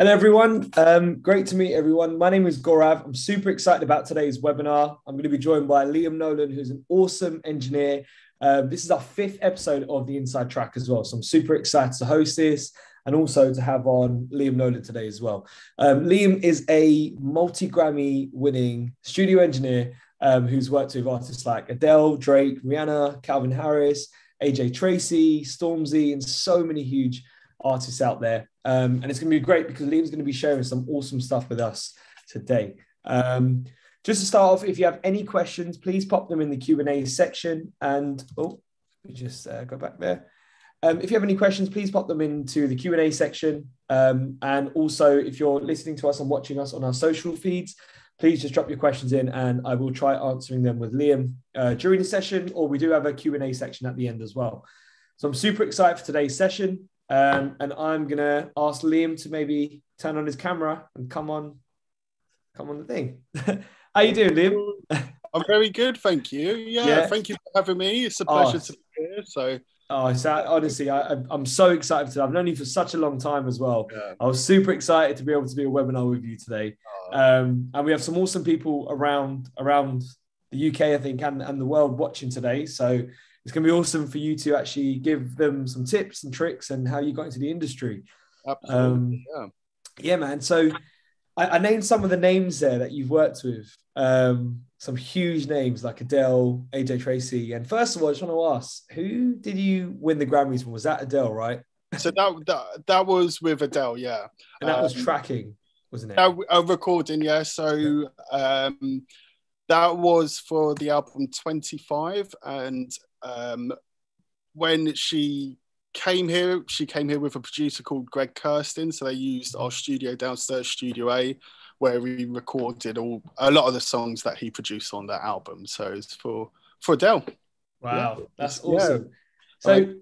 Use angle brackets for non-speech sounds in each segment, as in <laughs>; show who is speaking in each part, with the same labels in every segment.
Speaker 1: Hello, everyone. Um, great to meet everyone. My name is Gorav. I'm super excited about today's webinar. I'm going to be joined by Liam Nolan, who's an awesome engineer. Um, this is our fifth episode of the Inside Track as well. So I'm super excited to host this and also to have on Liam Nolan today as well. Um, Liam is a multi Grammy winning studio engineer um, who's worked with artists like Adele, Drake, Rihanna, Calvin Harris, AJ Tracey, Stormzy, and so many huge artists out there. Um, and it's going to be great because Liam's going to be sharing some awesome stuff with us today. Um, just to start off, if you have any questions, please pop them in the Q&A section. And, oh, we just uh, go back there. Um, if you have any questions, please pop them into the Q&A section. Um, and also, if you're listening to us and watching us on our social feeds, please just drop your questions in and I will try answering them with Liam uh, during the session, or we do have a Q&A section at the end as well. So I'm super excited for today's session. Um, and I'm gonna ask Liam to maybe turn on his camera and come on, come on the thing. <laughs> How you doing, Liam? <laughs>
Speaker 2: I'm very good, thank you. Yeah, yeah. thank you for having me. It's a pleasure oh, to be here. So.
Speaker 1: Oh, it's honestly, I, am so excited. To, I've known you for such a long time as well. Yeah. I was super excited to be able to do a webinar with you today, oh. um, and we have some awesome people around around the UK, I think, and, and the world watching today. So it's going to be awesome for you to actually give them some tips and tricks and how you got into the industry.
Speaker 2: Absolutely. Um, yeah.
Speaker 1: yeah, man. So I, I, named some of the names there that you've worked with. Um, some huge names like Adele, AJ Tracey. And first of all, I just want to ask, who did you win the Grammys from? Was that Adele, right?
Speaker 2: So that that, that was with Adele, yeah.
Speaker 1: And that um, was tracking, wasn't it?
Speaker 2: A, a recording, yeah. So um, that was for the album 25 and um, when she came here, she came here with a producer called Greg Kurstin. So they used our studio downstairs, Studio A, where we recorded all a lot of the songs that he produced on that album. So it's for for Adele.
Speaker 1: Wow, yeah. that's awesome. Yeah. So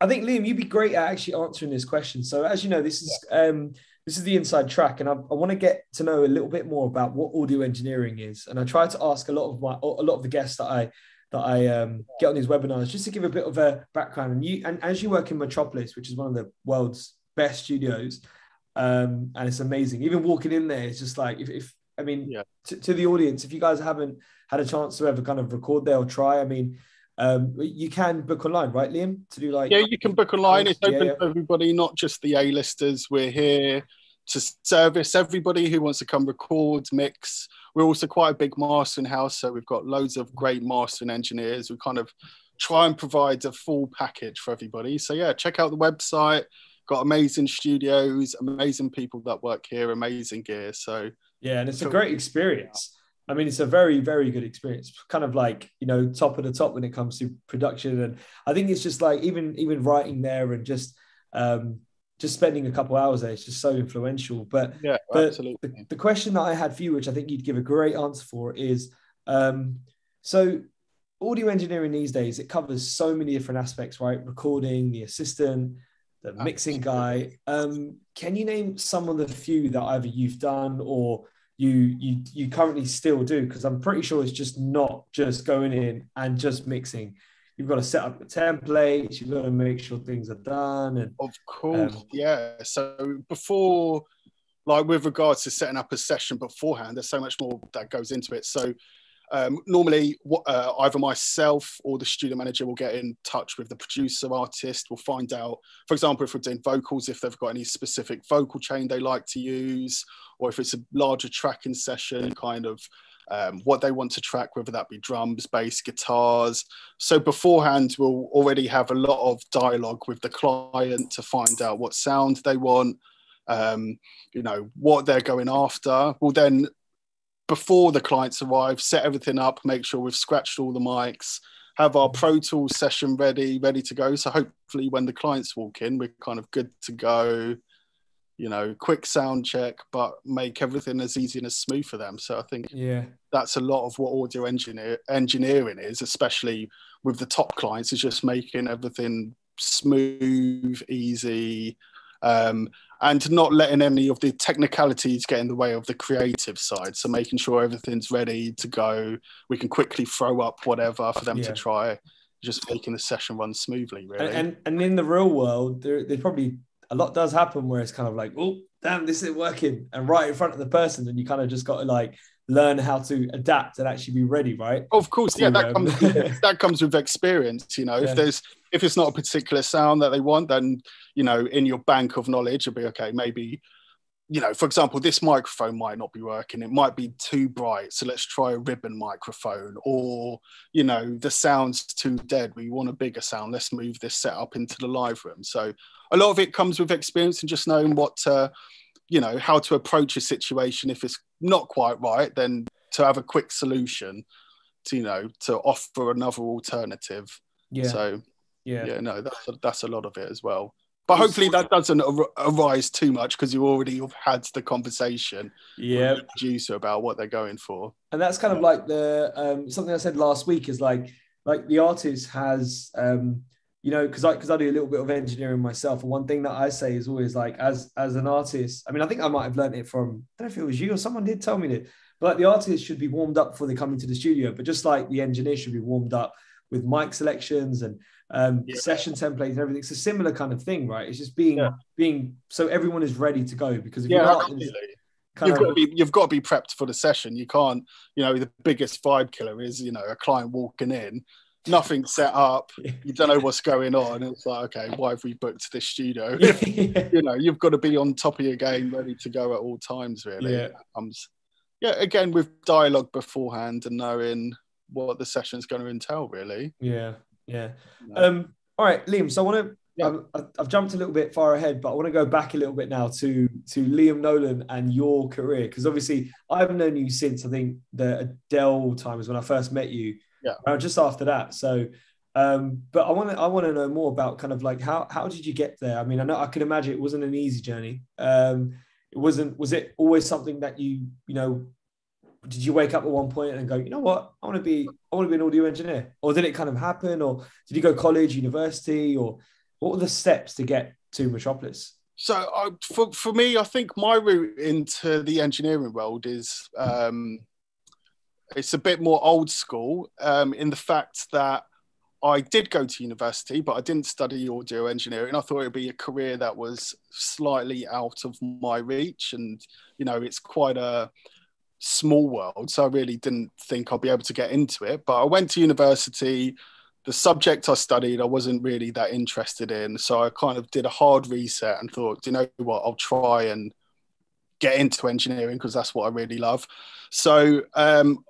Speaker 1: I think Liam, you'd be great at actually answering this question. So as you know, this is yeah. um, this is the inside track, and I, I want to get to know a little bit more about what audio engineering is. And I try to ask a lot of my a lot of the guests that I that I um, get on these webinars just to give a bit of a background. And you, and as you work in Metropolis, which is one of the world's best studios, um, and it's amazing. Even walking in there, it's just like if, if I mean, yeah. to, to, the audience, if you guys haven't had a chance to ever kind of record there or try, I mean, um, you can book online, right, Liam? To do like
Speaker 2: yeah, you can book online. It's open yeah, yeah. to everybody, not just the A-listers. We're here to service everybody who wants to come record, mix. We're also quite a big mastering house, so we've got loads of great mastering engineers. We kind of try and provide a full package for everybody. So yeah, check out the website. Got amazing studios, amazing people that work here, amazing gear. So
Speaker 1: yeah, and it's a great experience. I mean, it's a very, very good experience. Kind of like you know, top of the top when it comes to production, and I think it's just like even even writing there and just um, just spending a couple hours there is just so influential. But
Speaker 2: yeah,
Speaker 1: but
Speaker 2: absolutely.
Speaker 1: The, the, question that I had for you, which I think you'd give a great answer for, is um, so audio engineering these days it covers so many different aspects, right? Recording, the assistant, the mixing guy. Um, can you name some of the few that either you've done or you you you currently still do? Because I'm pretty sure it's just not just going in and just mixing you've got to set up the templates, you've got to make sure things are done. And
Speaker 2: of course, um, yeah. So before, like with regards to setting up a session beforehand, there's so much more that goes into it. So um, normally, uh, either myself or the studio manager will get in touch with the producer artist. We'll find out, for example, if we're doing vocals, if they've got any specific vocal chain they like to use, or if it's a larger tracking session, kind of um, what they want to track, whether that be drums, bass, guitars. So beforehand, we'll already have a lot of dialogue with the client to find out what sound they want, um, you know, what they're going after. We'll then, before the clients arrive, set everything up, make sure we've scratched all the mics, have our Pro Tools session ready, ready to go. So hopefully when the clients walk in, we're kind of good to go you know, quick sound check, but make everything as easy and as smooth for them. So I think
Speaker 1: yeah,
Speaker 2: that's a lot of what audio engineer engineering is, especially with the top clients, is just making everything smooth, easy, um, and not letting any of the technicalities get in the way of the creative side. So making sure everything's ready to go. We can quickly throw up whatever for them yeah. to try. Just making the session run smoothly, really.
Speaker 1: And and, and in the real world, there, there's probably a lot does happen where it's kind of like, oh, damn, this isn't working, and right in front of the person, and you kind of just got to like learn how to adapt and actually be ready, right?
Speaker 2: Of course, yeah, that comes um, <laughs> that comes with experience. You know, yeah. if there's if it's not a particular sound that they want, then you know, in your bank of knowledge, you'll be okay. Maybe you know, for example, this microphone might not be working. It might be too bright. So let's try a ribbon microphone. Or, you know, the sound's too dead. We want a bigger sound. Let's move this setup into the live room. So a lot of it comes with experience and just knowing what, to, you know, how to approach a situation. If it's not quite right, then to have a quick solution to, you know, to offer another alternative. Yeah. So, yeah, yeah no, that's a, that's a lot of it as well. But hopefully that doesn't arise too much because you already have had the conversation
Speaker 1: yeah.
Speaker 2: with the producer about what they're going for.
Speaker 1: And that's kind of like the um, something I said last week is like like the artist has um, you know because I because I do a little bit of engineering myself. And one thing that I say is always like as as an artist, I mean I think I might have learned it from I don't know if it was you or someone did tell me that, but like the artist should be warmed up before they come into the studio, but just like the engineer should be warmed up with mic selections and um, yeah. session templates and everything. It's a similar kind of thing, right? It's just being yeah. being so everyone is ready to go because if yeah, you're not,
Speaker 2: you've got to be you've got to be prepped for the session. You can't, you know, the biggest vibe killer is you know a client walking in, nothing set up, <laughs> you don't know what's going on. It's like, okay, why have we booked this studio? <laughs> you know, you've got to be on top of your game, ready to go at all times. Really,
Speaker 1: yeah.
Speaker 2: comes, yeah. Again, with dialogue beforehand and knowing what the session's going to entail. Really,
Speaker 1: yeah. Yeah. Um, all right, Liam. So I want to. Yeah. I've, I've, jumped a little bit far ahead, but I want to go back a little bit now to to Liam Nolan and your career because obviously I've known you since I think the Adele times when I first met you.
Speaker 2: Yeah.
Speaker 1: Just after that, so. Um, but I want to I want to know more about kind of like how how did you get there? I mean, I know I can imagine it wasn't an easy journey. Um, it wasn't. Was it always something that you you know did you wake up at one point and go, you know what, I want to be, I want to be an audio engineer, or did it kind of happen, or did you go college, university, or what were the steps to get to Metropolis?
Speaker 2: So uh, for for me, I think my route into the engineering world is um, it's a bit more old school um, in the fact that I did go to university, but I didn't study audio engineering. I thought it would be a career that was slightly out of my reach, and you know, it's quite a small world. So I really didn't think I'd be able to get into it. But I went to university. The subject I studied, I wasn't really that interested in. So I kind of did a hard reset and thought, you know what, I'll try and get into engineering because that's what I really love. So um,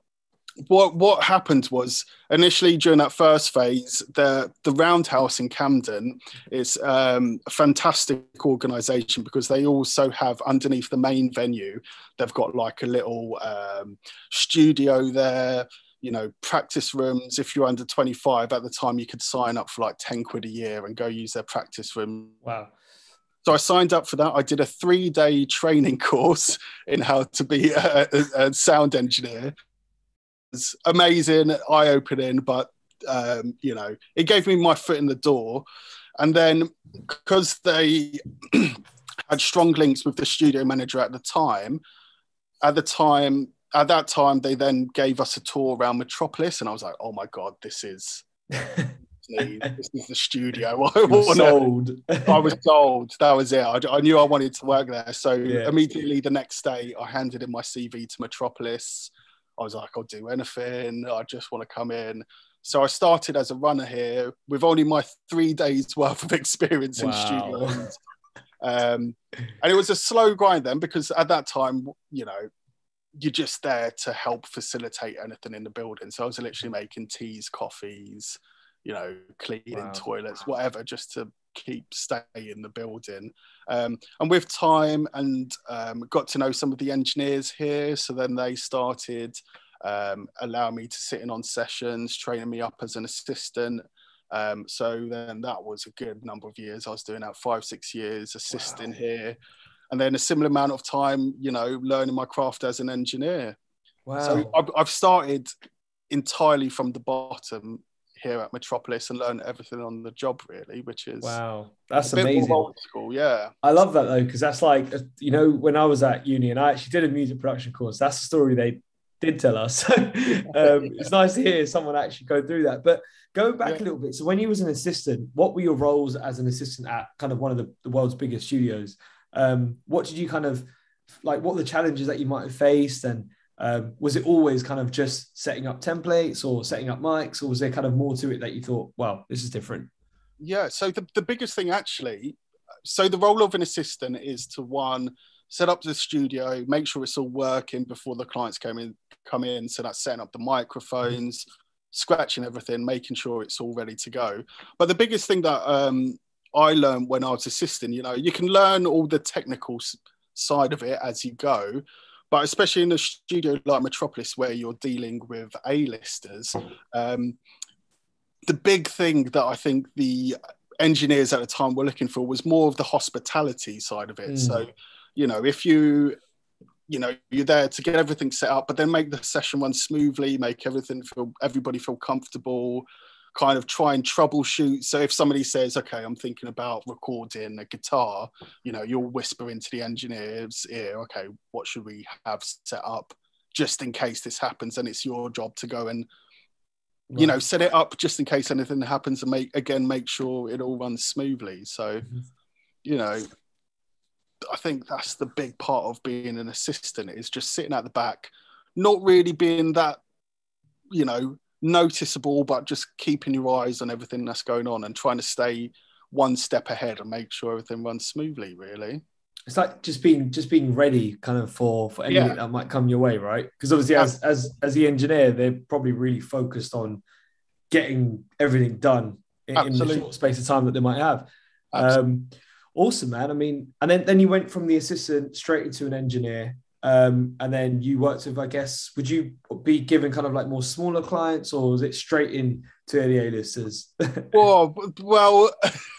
Speaker 2: what what happened was initially during that first phase, the the Roundhouse in Camden is um, a fantastic organisation because they also have underneath the main venue, they've got like a little um, studio there. You know, practice rooms. If you're under 25 at the time, you could sign up for like 10 quid a year and go use their practice room.
Speaker 1: Wow.
Speaker 2: So I signed up for that. I did a three day training <laughs> course in how to be a, a, a sound engineer was amazing, eye opening, but um, you know, it gave me my foot in the door. And then because they <clears throat> had strong links with the studio manager at the time, at the time, at that time, they then gave us a tour around Metropolis, and I was like, oh my god, this is. <laughs> this is the studio. I
Speaker 1: was sold.
Speaker 2: I was sold. That was it. I, I, knew I wanted to work there. So yeah. immediately the next day, I handed in my CV to Metropolis. I was like, I'll do anything. I just want to come in. So I started as a runner here with only my three days worth of <laughs> experience wow. in studios. Um, and it was a slow grind then because at that time, you know, you're just there to help facilitate anything in the building. So I was literally making teas, coffees, you know, cleaning wow. toilets, whatever, just to keep stay in the building. Um, and with time and um, got to know some of the engineers here. So then they started um, allowing me to sit in on sessions, training me up as an assistant. Um, so then that was a good number of years. I was doing that five, six years assisting wow. here. And then a similar amount of time, you know, learning my craft as an engineer.
Speaker 1: Wow.
Speaker 2: So I've, I've started entirely from the bottom here at Metropolis and learn everything on the job, really, which is
Speaker 1: wow, that's amazing.
Speaker 2: old school, yeah.
Speaker 1: I love that though because that's like you know when I was at uni and I actually did a music production course. That's the story they did tell us. <laughs> um, it's <laughs> nice to hear someone actually go through that. But go back yeah. a little bit. So when you was an assistant, what were your roles as an assistant at kind of one of the, the world's biggest studios? Um, what did you kind of like? What were the challenges that you might have faced, and um, was it always kind of just setting up templates or setting up mics, or was there kind of more to it that you thought, "Wow, this is different"?
Speaker 2: Yeah. So the, the biggest thing actually, so the role of an assistant is to one set up the studio, make sure it's all working before the clients come in. Come in. So that's setting up the microphones, scratching everything, making sure it's all ready to go. But the biggest thing that um, I learned when I was assisting, you know, you can learn all the technical side of it as you go. But especially in a studio like Metropolis, where you're dealing with A-listers, um, the big thing that I think the engineers at the time were looking for was more of the hospitality side of it. Mm. So, you know, if you you know you're there to get everything set up but then make the session run smoothly make everything feel everybody feel comfortable kind of try and troubleshoot. So if somebody says okay i'm thinking about recording a guitar you know you'll whisper into the engineer's ear okay what should we have set up just in case this happens and it's your job to go and you know set it up just in case anything happens and make again make sure it all runs smoothly. So mm-hmm. you know I think that's the big part of being an assistant is just sitting at the back, not really being that, you know, noticeable, but just keeping your eyes on everything that's going on and trying to stay one step ahead and make sure everything runs smoothly. Really,
Speaker 1: it's like just being just being ready, kind of for for anything yeah. that might come your way, right? Because obviously, as as as the engineer, they're probably really focused on getting everything done in, in the short space of time that they might have. Um, awesome, man. I mean, and then then you went from the assistant straight into an engineer. Um, and then you worked with, I guess, would you be given kind of like more smaller clients, or was it straight in to the A-listers? <laughs>
Speaker 2: well, well,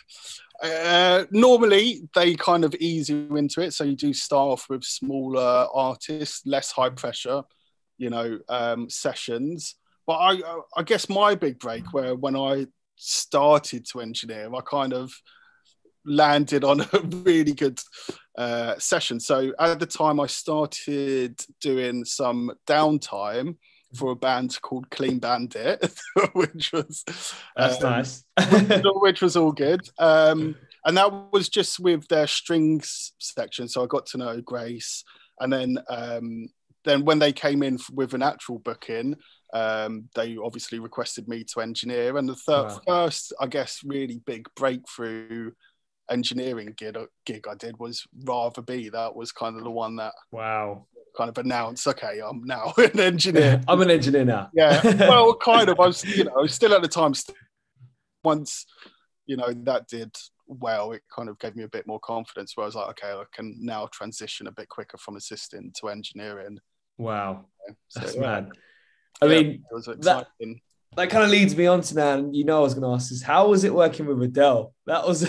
Speaker 2: <laughs> uh, normally they kind of ease you into it. So you do start off with smaller artists, less high pressure, you know, um, sessions. But I, I guess my big break, where when I started to engineer, I kind of landed on a <laughs> really good uh, session. So at the time, I started doing some downtime for a band called Clean Bandit, <laughs> which was
Speaker 1: that's um, nice, <laughs>
Speaker 2: which was all good. Um, and that was just with their strings section. So I got to know Grace, and then um, then when they came in with an actual booking, um, they obviously requested me to engineer. And the wow. first, I guess, really big breakthrough engineering gig, uh, gig I did was Rather Be. That was kind of the one that
Speaker 1: wow
Speaker 2: kind of announced, okay, I'm now <laughs> an engineer. <laughs>
Speaker 1: I'm an engineer now.
Speaker 2: yeah. <laughs> Well, kind of. I was, you know, still at the time. Once, you know, that did well, it kind of gave me a bit more confidence. Where I was like, okay, I can now transition a bit quicker from assisting to engineering.
Speaker 1: Wow, so, that's yeah. mad. I yeah, mean, that, that kind of leads me on to now. And you know, I was going to ask is how was it working with Adele? That was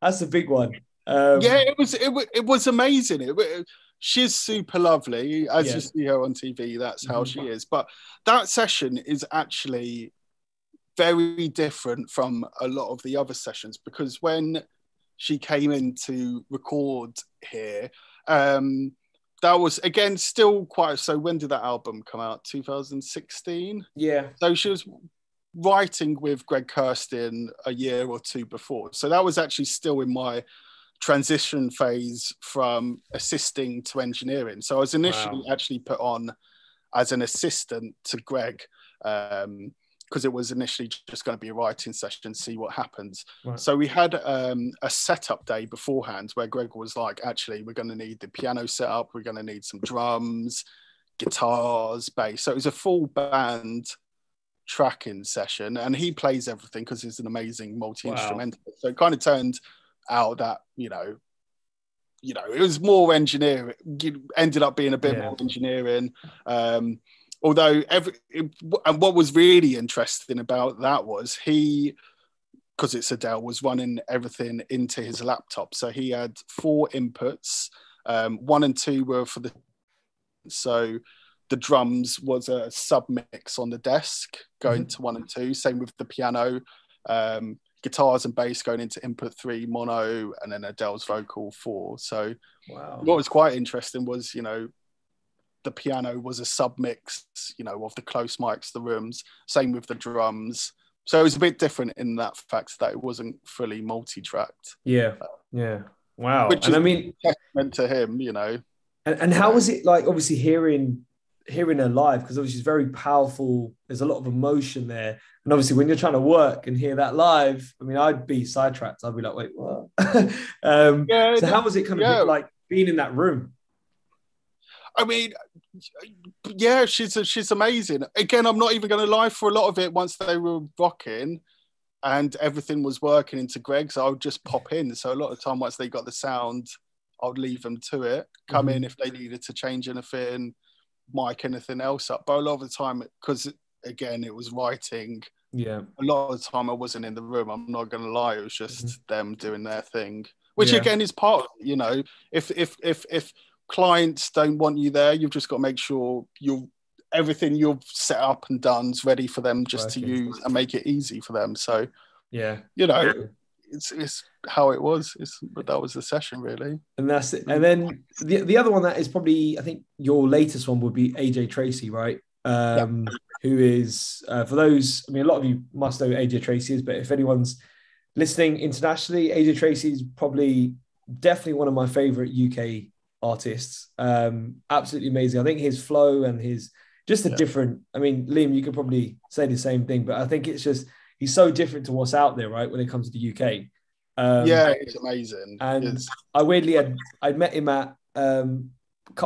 Speaker 1: that's a big one.
Speaker 2: Um, yeah, it was it, it was amazing. It, she's super lovely as yeah. you see her on TV. That's how mm-hmm. she is. But that session is actually very different from a lot of the other sessions because when she came in to record here, um, that was again still quite. So when did that album come out? 2016.
Speaker 1: Yeah.
Speaker 2: So she was writing with Greg Kurstin a year or two before. So that was actually still in my transition phase from assisting to engineering. So I was initially wow. actually put on as an assistant to Greg because um, it was initially just going to be a writing session, see what happens. Right. So we had um, a setup day beforehand where Greg was like, actually, we're going to need the piano set up, we're going to need some drums, guitars, bass. So it was a full band tracking session and he plays everything because he's an amazing multi-instrumentalist wow. so it kind of turned out that you know you know it was more engineering You ended up being a bit yeah. more engineering um although every and what was really interesting about that was he because it's Adele was running everything into his laptop so he had four inputs um one and two were for the so the drums was a sub mix on the desk going mm-hmm. to one and two. Same with the piano, um, guitars and bass going into input three mono, and then Adele's vocal four. So wow. what was quite interesting was you know the piano was a sub mix, you know, of the close mics, the rooms. Same with the drums. So it was a bit different in that fact that it wasn't fully multi-tracked.
Speaker 1: Yeah, yeah. Wow.
Speaker 2: Which
Speaker 1: and I mean,
Speaker 2: Meant to him, you know.
Speaker 1: and, and how was it like obviously hearing hearing her live? Because obviously she's very powerful. There's a lot of emotion there. And obviously when you're trying to work and hear that live, I mean, I'd be sidetracked. I'd be like, wait, what? <laughs> um,
Speaker 2: Yeah,
Speaker 1: so how was it kind of
Speaker 2: yeah.
Speaker 1: like being in that room?
Speaker 2: I mean, yeah, she's she's amazing. Again, I'm not even going to lie. For a lot of it, once they were rocking and everything was working into Greg's, I would just pop in. So a lot of time, once they got the sound, I'd leave them to it. Come
Speaker 1: Mhm.
Speaker 2: in if they needed to change anything, mic anything else up. But a lot of the time, because again, it was writing.
Speaker 1: Yeah.
Speaker 2: A lot of the time, I wasn't in the room. I'm not going to lie. It was mm-hmm. just them doing their thing, which
Speaker 1: Yeah.
Speaker 2: again is part. Of, you know, if if if if clients don't want you there, you've just got to make sure you everything you've set up and done is ready for them just to use and make it easy for them. So
Speaker 1: Yeah.
Speaker 2: you know, it's it's how it was. It's but that was the session really.
Speaker 1: And that's it. And then the, the other one that is probably, I think your latest one would be AJ Tracey, right? Um, Who is, uh, for those, I mean, a lot of you must know AJ Tracey is, but if anyone's listening internationally, AJ Tracey is probably definitely one of my favorite UK artists. Um, absolutely amazing. I think his flow and his just a
Speaker 2: Yeah.
Speaker 1: different, I mean, Liam, you could probably say the same thing, but I think it's just, he's so different to what's out there, right? When it comes to the UK. Um,
Speaker 2: yeah, it's amazing.
Speaker 1: and
Speaker 2: It's-
Speaker 1: I weirdly had I'd met him at um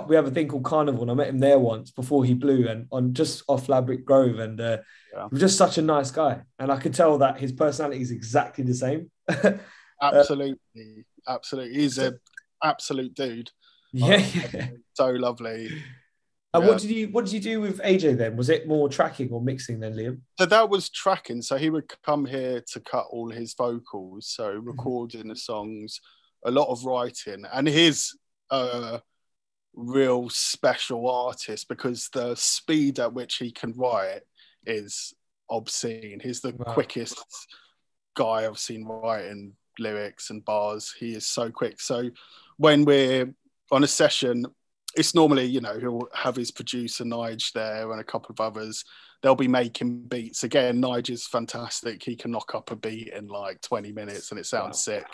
Speaker 1: we have a thing called Carnival and I met him there once before he blew and on just off Ladbroke Grove and uh,
Speaker 2: Yeah.
Speaker 1: he was just such a nice guy and I could tell that his personality is exactly the same. <laughs>
Speaker 2: absolutely, absolutely. He's a absolute dude.
Speaker 1: yeah,
Speaker 2: Oh,
Speaker 1: yeah.
Speaker 2: So lovely.
Speaker 1: And
Speaker 2: Yeah.
Speaker 1: what did you what did you do with AJ then? Was it more tracking or mixing then, Liam?
Speaker 2: So that was tracking. So he would come here to cut all his vocals. So
Speaker 1: Mm-hmm.
Speaker 2: recording the songs, a lot of writing, and he's a real special artist because the speed at which he can write is obscene. He's the
Speaker 1: Wow.
Speaker 2: quickest guy I've seen writing lyrics and bars. He is so quick. So when we're on a session, it's normally, you know, he'll have his producer Nyge there and a couple of others. They'll be making beats. Again, Nyge is fantastic. He can knock up a beat in like 20 minutes and it sounds sick.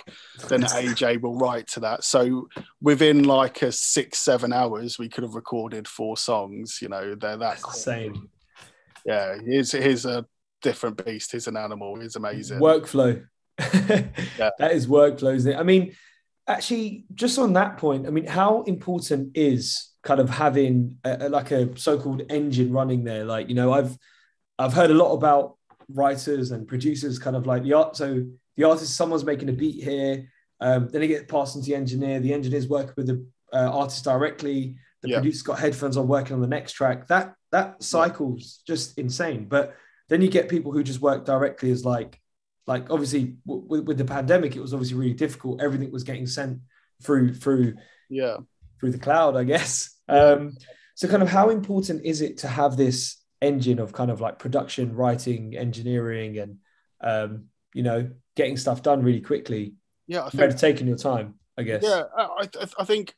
Speaker 2: Then AJ will write to that. So within like a six, seven hours, we could have recorded four songs. You know, they're that
Speaker 1: That's insane.
Speaker 2: yeah, he's he's a different beast. He's an animal. He's amazing.
Speaker 1: Workflow. <laughs>
Speaker 2: Yeah.
Speaker 1: That is workflow, isn't it? I mean, actually, just on that point, I mean, how important is kind of having a, a- like a so-called engine running there? Like, you know, I've I've heard a lot about writers and producers, kind of like the art. So the artist, someone's making a beat here, um, then they get passed into the engineer. The engineer's working with the uh, artist directly. The
Speaker 2: Yeah.
Speaker 1: producer's got headphones on, working on the next track. That that cycle's just insane. But then you get people who just work directly as like like obviously w- with, with the pandemic it was obviously really difficult everything was getting sent through through
Speaker 2: Yeah.
Speaker 1: through the cloud i guess um so kind of how important is it to have this engine of kind of like production writing engineering and um you know getting stuff done really quickly
Speaker 2: Yeah. I
Speaker 1: compared
Speaker 2: think
Speaker 1: to taking your time i guess
Speaker 2: Yeah, I, I, I think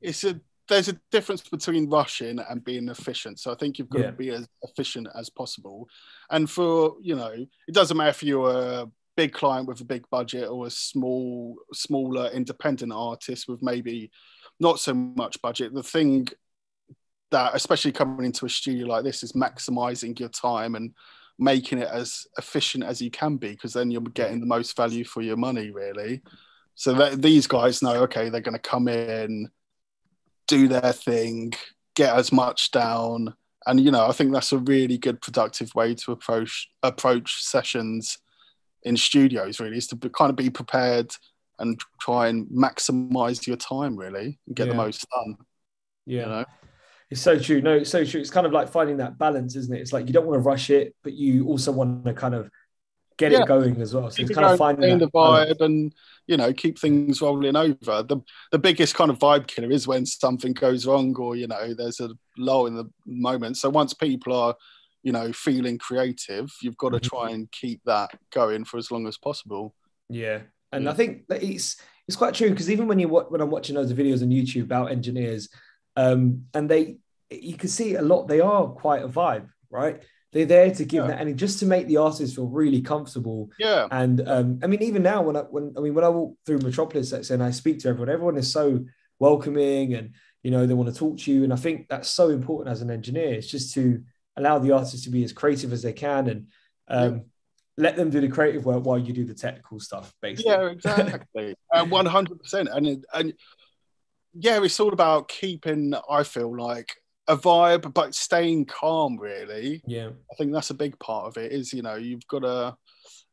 Speaker 2: it's a there's a difference between rushing and being efficient. So I think you've got
Speaker 1: Yeah.
Speaker 2: to be as efficient as possible. And for you know, it doesn't matter if you're a big client with a big budget or a small, smaller independent artist with maybe not so much budget. The thing that, especially coming into a studio like this, is maximizing your time and making it as efficient as you can be, because then you're getting the most value for your money, really. So that these guys know, okay, they're going to come in, do their thing, get as much down, and you know, I think that's a really good, productive way to approach approach sessions in studios. Really, is to be, kind of be prepared and try and maximize your time, really, and get
Speaker 1: Yeah.
Speaker 2: the most done.
Speaker 1: yeah
Speaker 2: You know?
Speaker 1: It's so true. No, it's so true. It's kind of like finding that balance, isn't it? It's like you don't want to rush it, but you also want to kind of get
Speaker 2: Yeah.
Speaker 1: it going as well. So it's kind of finding
Speaker 2: the
Speaker 1: balance.
Speaker 2: vibe and you know keep things rolling over. The the biggest kind of vibe killer is when something goes wrong or you know there's a lull in the moment. So once people are you know feeling creative, you've got to
Speaker 1: Mhm.
Speaker 2: try and keep that going for as long as possible.
Speaker 1: Yeah, and
Speaker 2: Yeah.
Speaker 1: I think that it's it's quite true because even when you when I'm watching those videos on YouTube about engineers, um, and they you can see a lot they are quite a vibe, right? They're there to give yeah. that and just to make the artists feel really comfortable.
Speaker 2: Yeah.
Speaker 1: And um, I mean, even now when I when I mean when I walk through Metropolis and I speak to everyone, everyone is so welcoming and you know they want to talk to you. And I think that's so important as an engineer. It's just to allow the artists to be as creative as they can and um, yeah. let them do the creative work while you do the technical stuff, basically.
Speaker 2: Yeah, exactly. <laughs> One hundred percent. And and yeah, it's all about keeping. I feel like a vibe, but staying calm. Really,
Speaker 1: yeah.
Speaker 2: I think that's a big part of it. Is you know you've got to,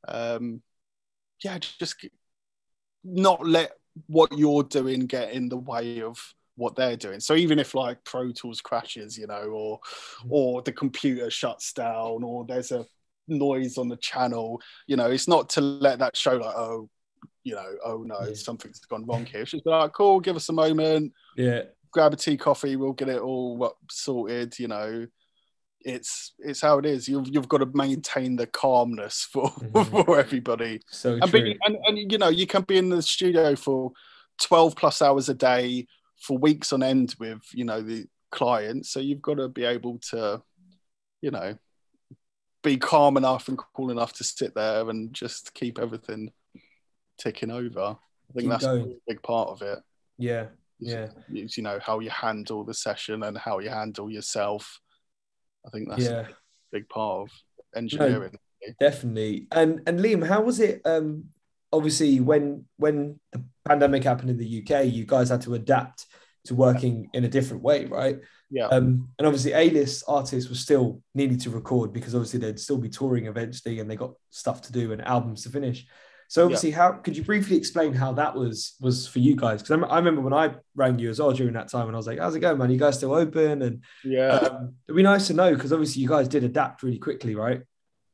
Speaker 2: um, yeah, just not let what you're doing get in the way of what they're doing. So even if like Pro Tools crashes, you know, or mm. or the computer shuts down, or there's a noise on the channel, you know, it's not to let that show like, oh, you know, oh no, yeah. something's gone wrong here. It's just like, cool, give us a moment.
Speaker 1: Yeah.
Speaker 2: Grab a tea, coffee. We'll get it all sorted. You know, it's it's how it is. You've you've got to maintain the calmness for <laughs> mm-hmm. for everybody.
Speaker 1: So
Speaker 2: and, and and you know, you can be in the studio for twelve plus hours a day for weeks on end with you know the client. So you've got to be able to, you know, be calm enough and cool enough to sit there and just keep everything ticking over. I think Keep that's going. a big part of it.
Speaker 1: Yeah, yeah.
Speaker 2: It's, you know how you handle the session and how you handle yourself. I think that's yeah. a big part of engineering.
Speaker 1: No, definitely. And and Liam, how was it? Um, obviously, when when the pandemic happened in the UK, you guys had to adapt to working in a different way, right?
Speaker 2: Yeah.
Speaker 1: Um, and obviously, A-list artists were still needed to record because obviously they'd still be touring eventually, and they got stuff to do and albums to finish. So obviously, yeah. how could you briefly explain how that was was for you guys? Because I, remember when I rang you as well during that time, and I was like, "How's it going, man? You guys still open?" And
Speaker 2: yeah, um,
Speaker 1: it'd be nice to know because obviously you guys did adapt really quickly, right?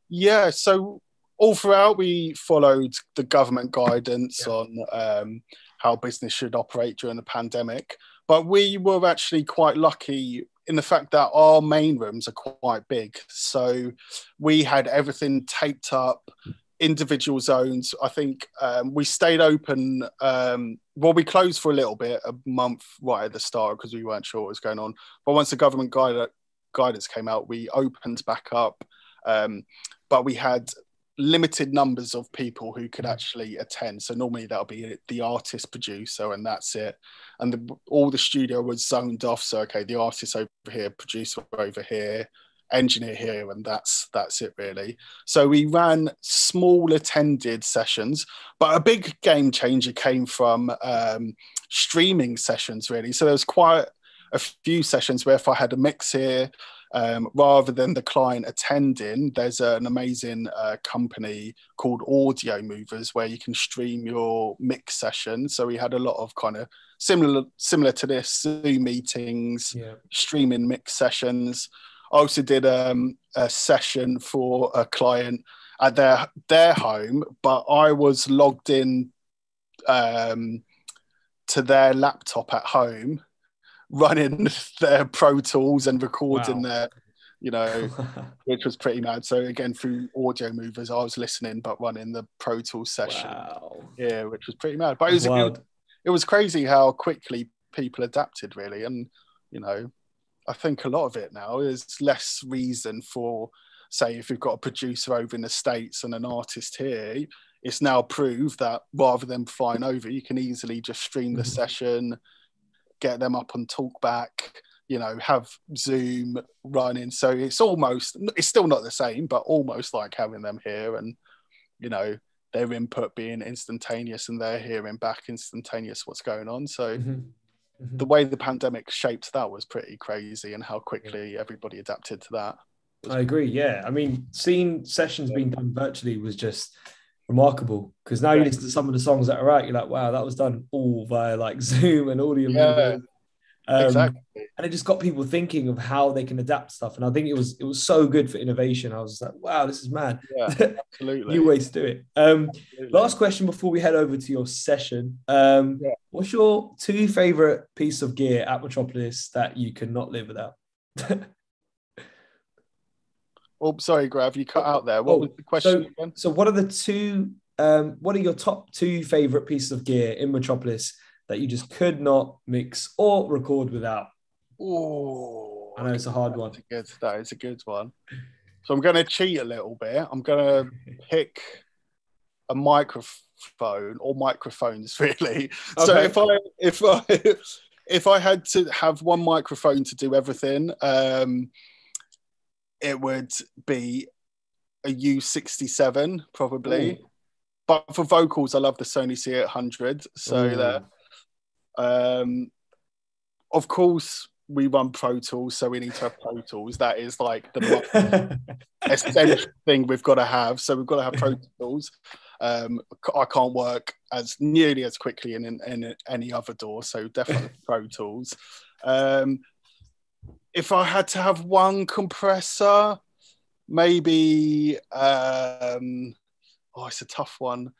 Speaker 2: Yeah. So all throughout, we followed the government guidance yeah. on um, how business should operate during the pandemic. But we were actually quite lucky in the fact that our main rooms are quite big. So we had everything taped up individual zones. I think um, we stayed open. Um, well, we closed for a little bit, a month right at the start because we weren't sure what was going on. But once the government guide, guidance came out, we opened back up. Um, but we had limited numbers of people who could actually attend. So normally that'll be the artist producer, and that's it. And the, all the studio was zoned off. So okay, the artist over here, producer over here, engineer here and that's that's it really. So we ran small attended sessions but a big game changer came from um, streaming sessions really. So there was quite a few sessions where if i had a mix here um, rather than the client attending there's an amazing uh, company called Audiomovers where you can stream your mix session. So we had a lot of kind of similar similar to this zoom meetings
Speaker 1: yeah.
Speaker 2: streaming mix sessions I also did um, a session for a client at their their home, but I was logged in um, to their laptop at home, running <laughs> their Pro Tools and recording wow. their, you know, <laughs> which was pretty mad. So again, through Audiomovers, I was listening but running the Pro Tools session.
Speaker 1: Wow.
Speaker 2: Yeah, which was pretty mad. But it was, it, it was crazy how quickly people adapted, really, and you know, I think a lot of it now is less reason for, say, if you've got a producer over in the States and an artist here, it's now proved that rather than flying over, you can easily just stream the mm-hmm. session, get them up on Talkback, you know, have Zoom running. So it's almost, it's still not the same, but almost like having them here and, you know, their input being instantaneous and they're hearing back instantaneous what's going on. So, mm-hmm mm-hmm. the way the pandemic shaped that was pretty crazy and how quickly everybody adapted to that.
Speaker 1: I agree. Yeah. I mean, seeing sessions being done virtually was just remarkable because now you listen to some of the songs that are out, you're like, wow, that was done all via like <laughs> Zoom and audio.
Speaker 2: Yeah.
Speaker 1: Um, exactly. And it just got people thinking of how they can adapt stuff. And I think it was it was so good for innovation. I was like, wow, this is mad.
Speaker 2: Yeah, <laughs> absolutely.
Speaker 1: New ways to do it. Um, last question before we head over to your session. Um, yeah. What's your two favorite piece of gear at Metropolis that you cannot live without? <laughs>
Speaker 2: oh, sorry, Grav, you cut out there. What oh, was the question
Speaker 1: so, again? So, what are the two? Um, what are your top two favorite pieces of gear in Metropolis that you just could not mix or record without?
Speaker 2: Oh,
Speaker 1: I know it's a hard one.
Speaker 2: A good, that is a good one. So I'm going to cheat a little bit. I'm going <laughs> to pick a microphone or microphones, <laughs> really. Okay. So if I if I <laughs> if I had to have one microphone to do everything, um, it would be a U67 probably. Ooh. But for vocals, I love the Sony C800. So Ooh. there. Um, of course, we run Pro Tools, so we need to have Pro Tools. That is like the <laughs> essential thing we've got to have. So we've got to have Pro Tools. Um, I can't work as nearly as quickly in, in, in any other DAW, so definitely <laughs> Pro Tools. Um, if I had to have one compressor, maybe um, oh, it's a tough one.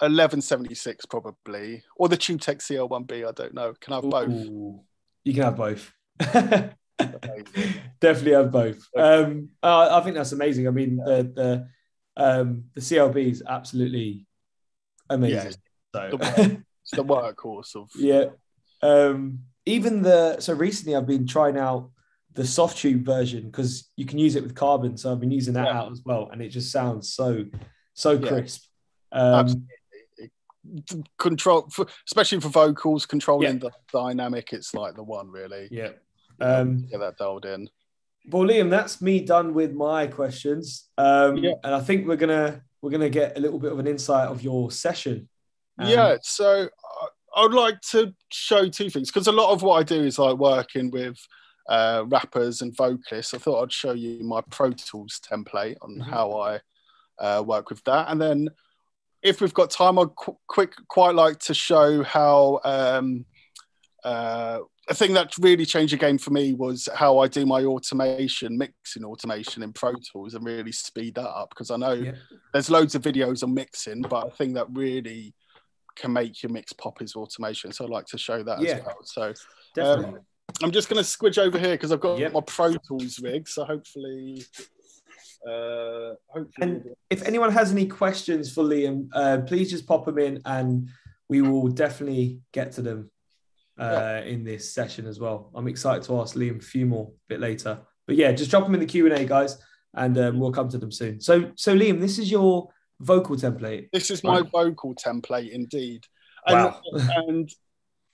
Speaker 2: 1176 probably, or the TubeTech CL1B. I don't know. Can I have both? Ooh,
Speaker 1: you can have both. <laughs> Definitely have both. Um, I think that's amazing. I mean, the the um, the CLB is absolutely amazing. Yeah, so
Speaker 2: it's the <laughs> workhorse of
Speaker 1: yeah. Um, even the so recently I've been trying out the Softube version because you can use it with carbon. So I've been using that yeah. out as well, and it just sounds so so crisp. Um,
Speaker 2: Control, for, especially for vocals, controlling yeah. the dynamic. It's like the one really.
Speaker 1: Yeah. Um,
Speaker 2: get that dialed in.
Speaker 1: Well, Liam, that's me done with my questions. Um, yeah. And I think we're gonna we're gonna get a little bit of an insight of your session.
Speaker 2: Um, yeah. So I would like to show two things because a lot of what I do is like working with uh, rappers and vocalists. I thought I'd show you my Pro Tools template on mm-hmm. how I uh, work with that, and then if we've got time, I'd qu- quick quite like to show how um, uh, a thing that really changed the game for me was how I do my automation, mixing automation in Pro Tools and really speed that up because I know yeah. there's loads of videos on mixing, but I think that really can make your mix pop is automation. So I'd like to show that yeah. as well. So um, I'm just going to squidge over here because I've got yep. my Pro Tools rig. So hopefully. Uh, hopefully
Speaker 1: and if anyone has any questions for Liam, uh, please just pop them in and we will definitely get to them uh, in this session as well. I'm excited to ask Liam a few more a bit later. But yeah, just drop them in the Q and A, guys, and um, we'll come to them soon. So, so Liam, this is your vocal template.
Speaker 2: This is my right? vocal template, indeed. And, wow. <laughs> and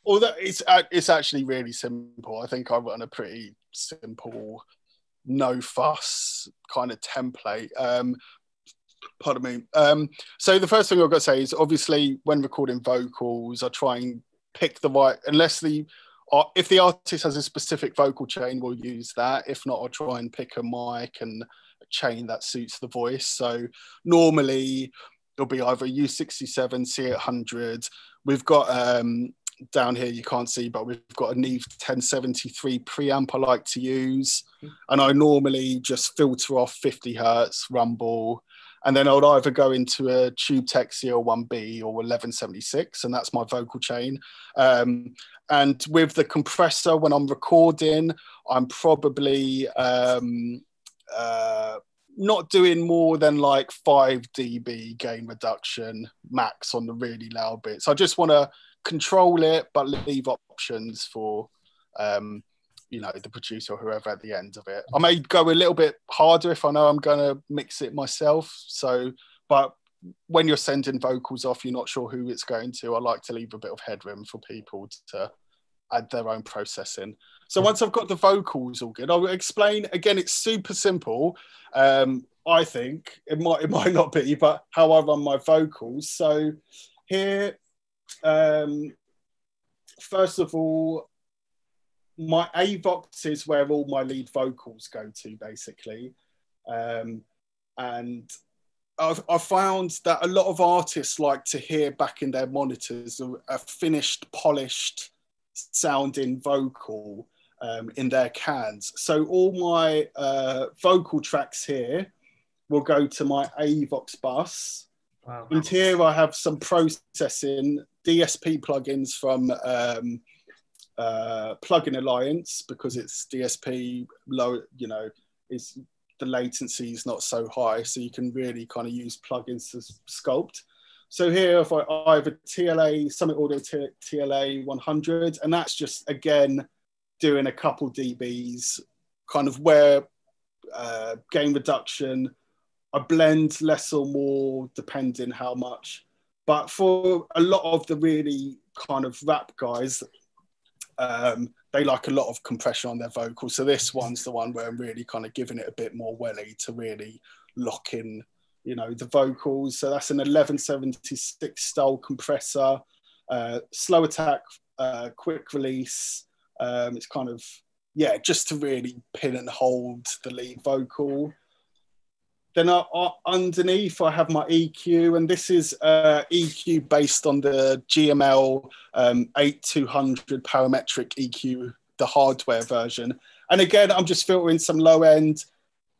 Speaker 2: although it's it's actually really simple, I think I've run a pretty simple, no fuss kind of template. Um, pardon me. Um, so the first thing I've got to say is obviously when recording vocals, I try and pick the right unless the uh, if the artist has a specific vocal chain, we'll use that. If not, I'll try and pick a mic and a chain that suits the voice. So normally it'll be either U67, C800. We've got um, down here you can't see, but we've got a Neve 1073 preamp I like to use, and I normally just filter off 50 hertz rumble and then I would either go into a TubeTech CL1B or 1176, and that's my vocal chain. Um, and with the compressor, when I'm recording, I'm probably um, uh, not doing more than like 5 dB gain reduction max on the really loud bits. I just want to control it, but leave options for um, you know the producer or whoever at the end of it. I may go a little bit harder if I know I'm going to mix it myself. So, but when you're sending vocals off, you're not sure who it's going to. I like to leave a bit of headroom for people to add their own processing. So once I've got the vocals all good, I'll explain again. It's super simple. Um, I think it might it might not be, but how I run my vocals. So here, um, first of all, my AVOX is where all my lead vocals go to, basically. Um, and I've, I've, found that a lot of artists like to hear back in their monitors a, a finished, polished sounding vocal um, in their cans. So all my uh, vocal tracks here will go to my AVOX bus. Wow. And here I have some processing DSP plugins from um, uh, plugin alliance because it's DSP low, you know, is the latency is not so high, so you can really kind of use plugins to sculpt. So here, if I, I have a TLA Summit Audio TLA 100, and that's just again doing a couple dBs, kind of where uh, gain reduction. I blend less or more depending how much. But for a lot of the really kind of rap guys, um, they like a lot of compression on their vocals. So this one's the one where I'm really kind of giving it a bit more welly to really lock in, you know, the vocals. So that's an 1176 style compressor, uh, slow attack, uh, quick release. Um, it's kind of yeah, just to really pin and hold the lead vocal. Then I, I, underneath, I have my EQ, and this is uh, EQ based on the GML um, 8200 parametric EQ, the hardware version. And again, I'm just filtering some low end,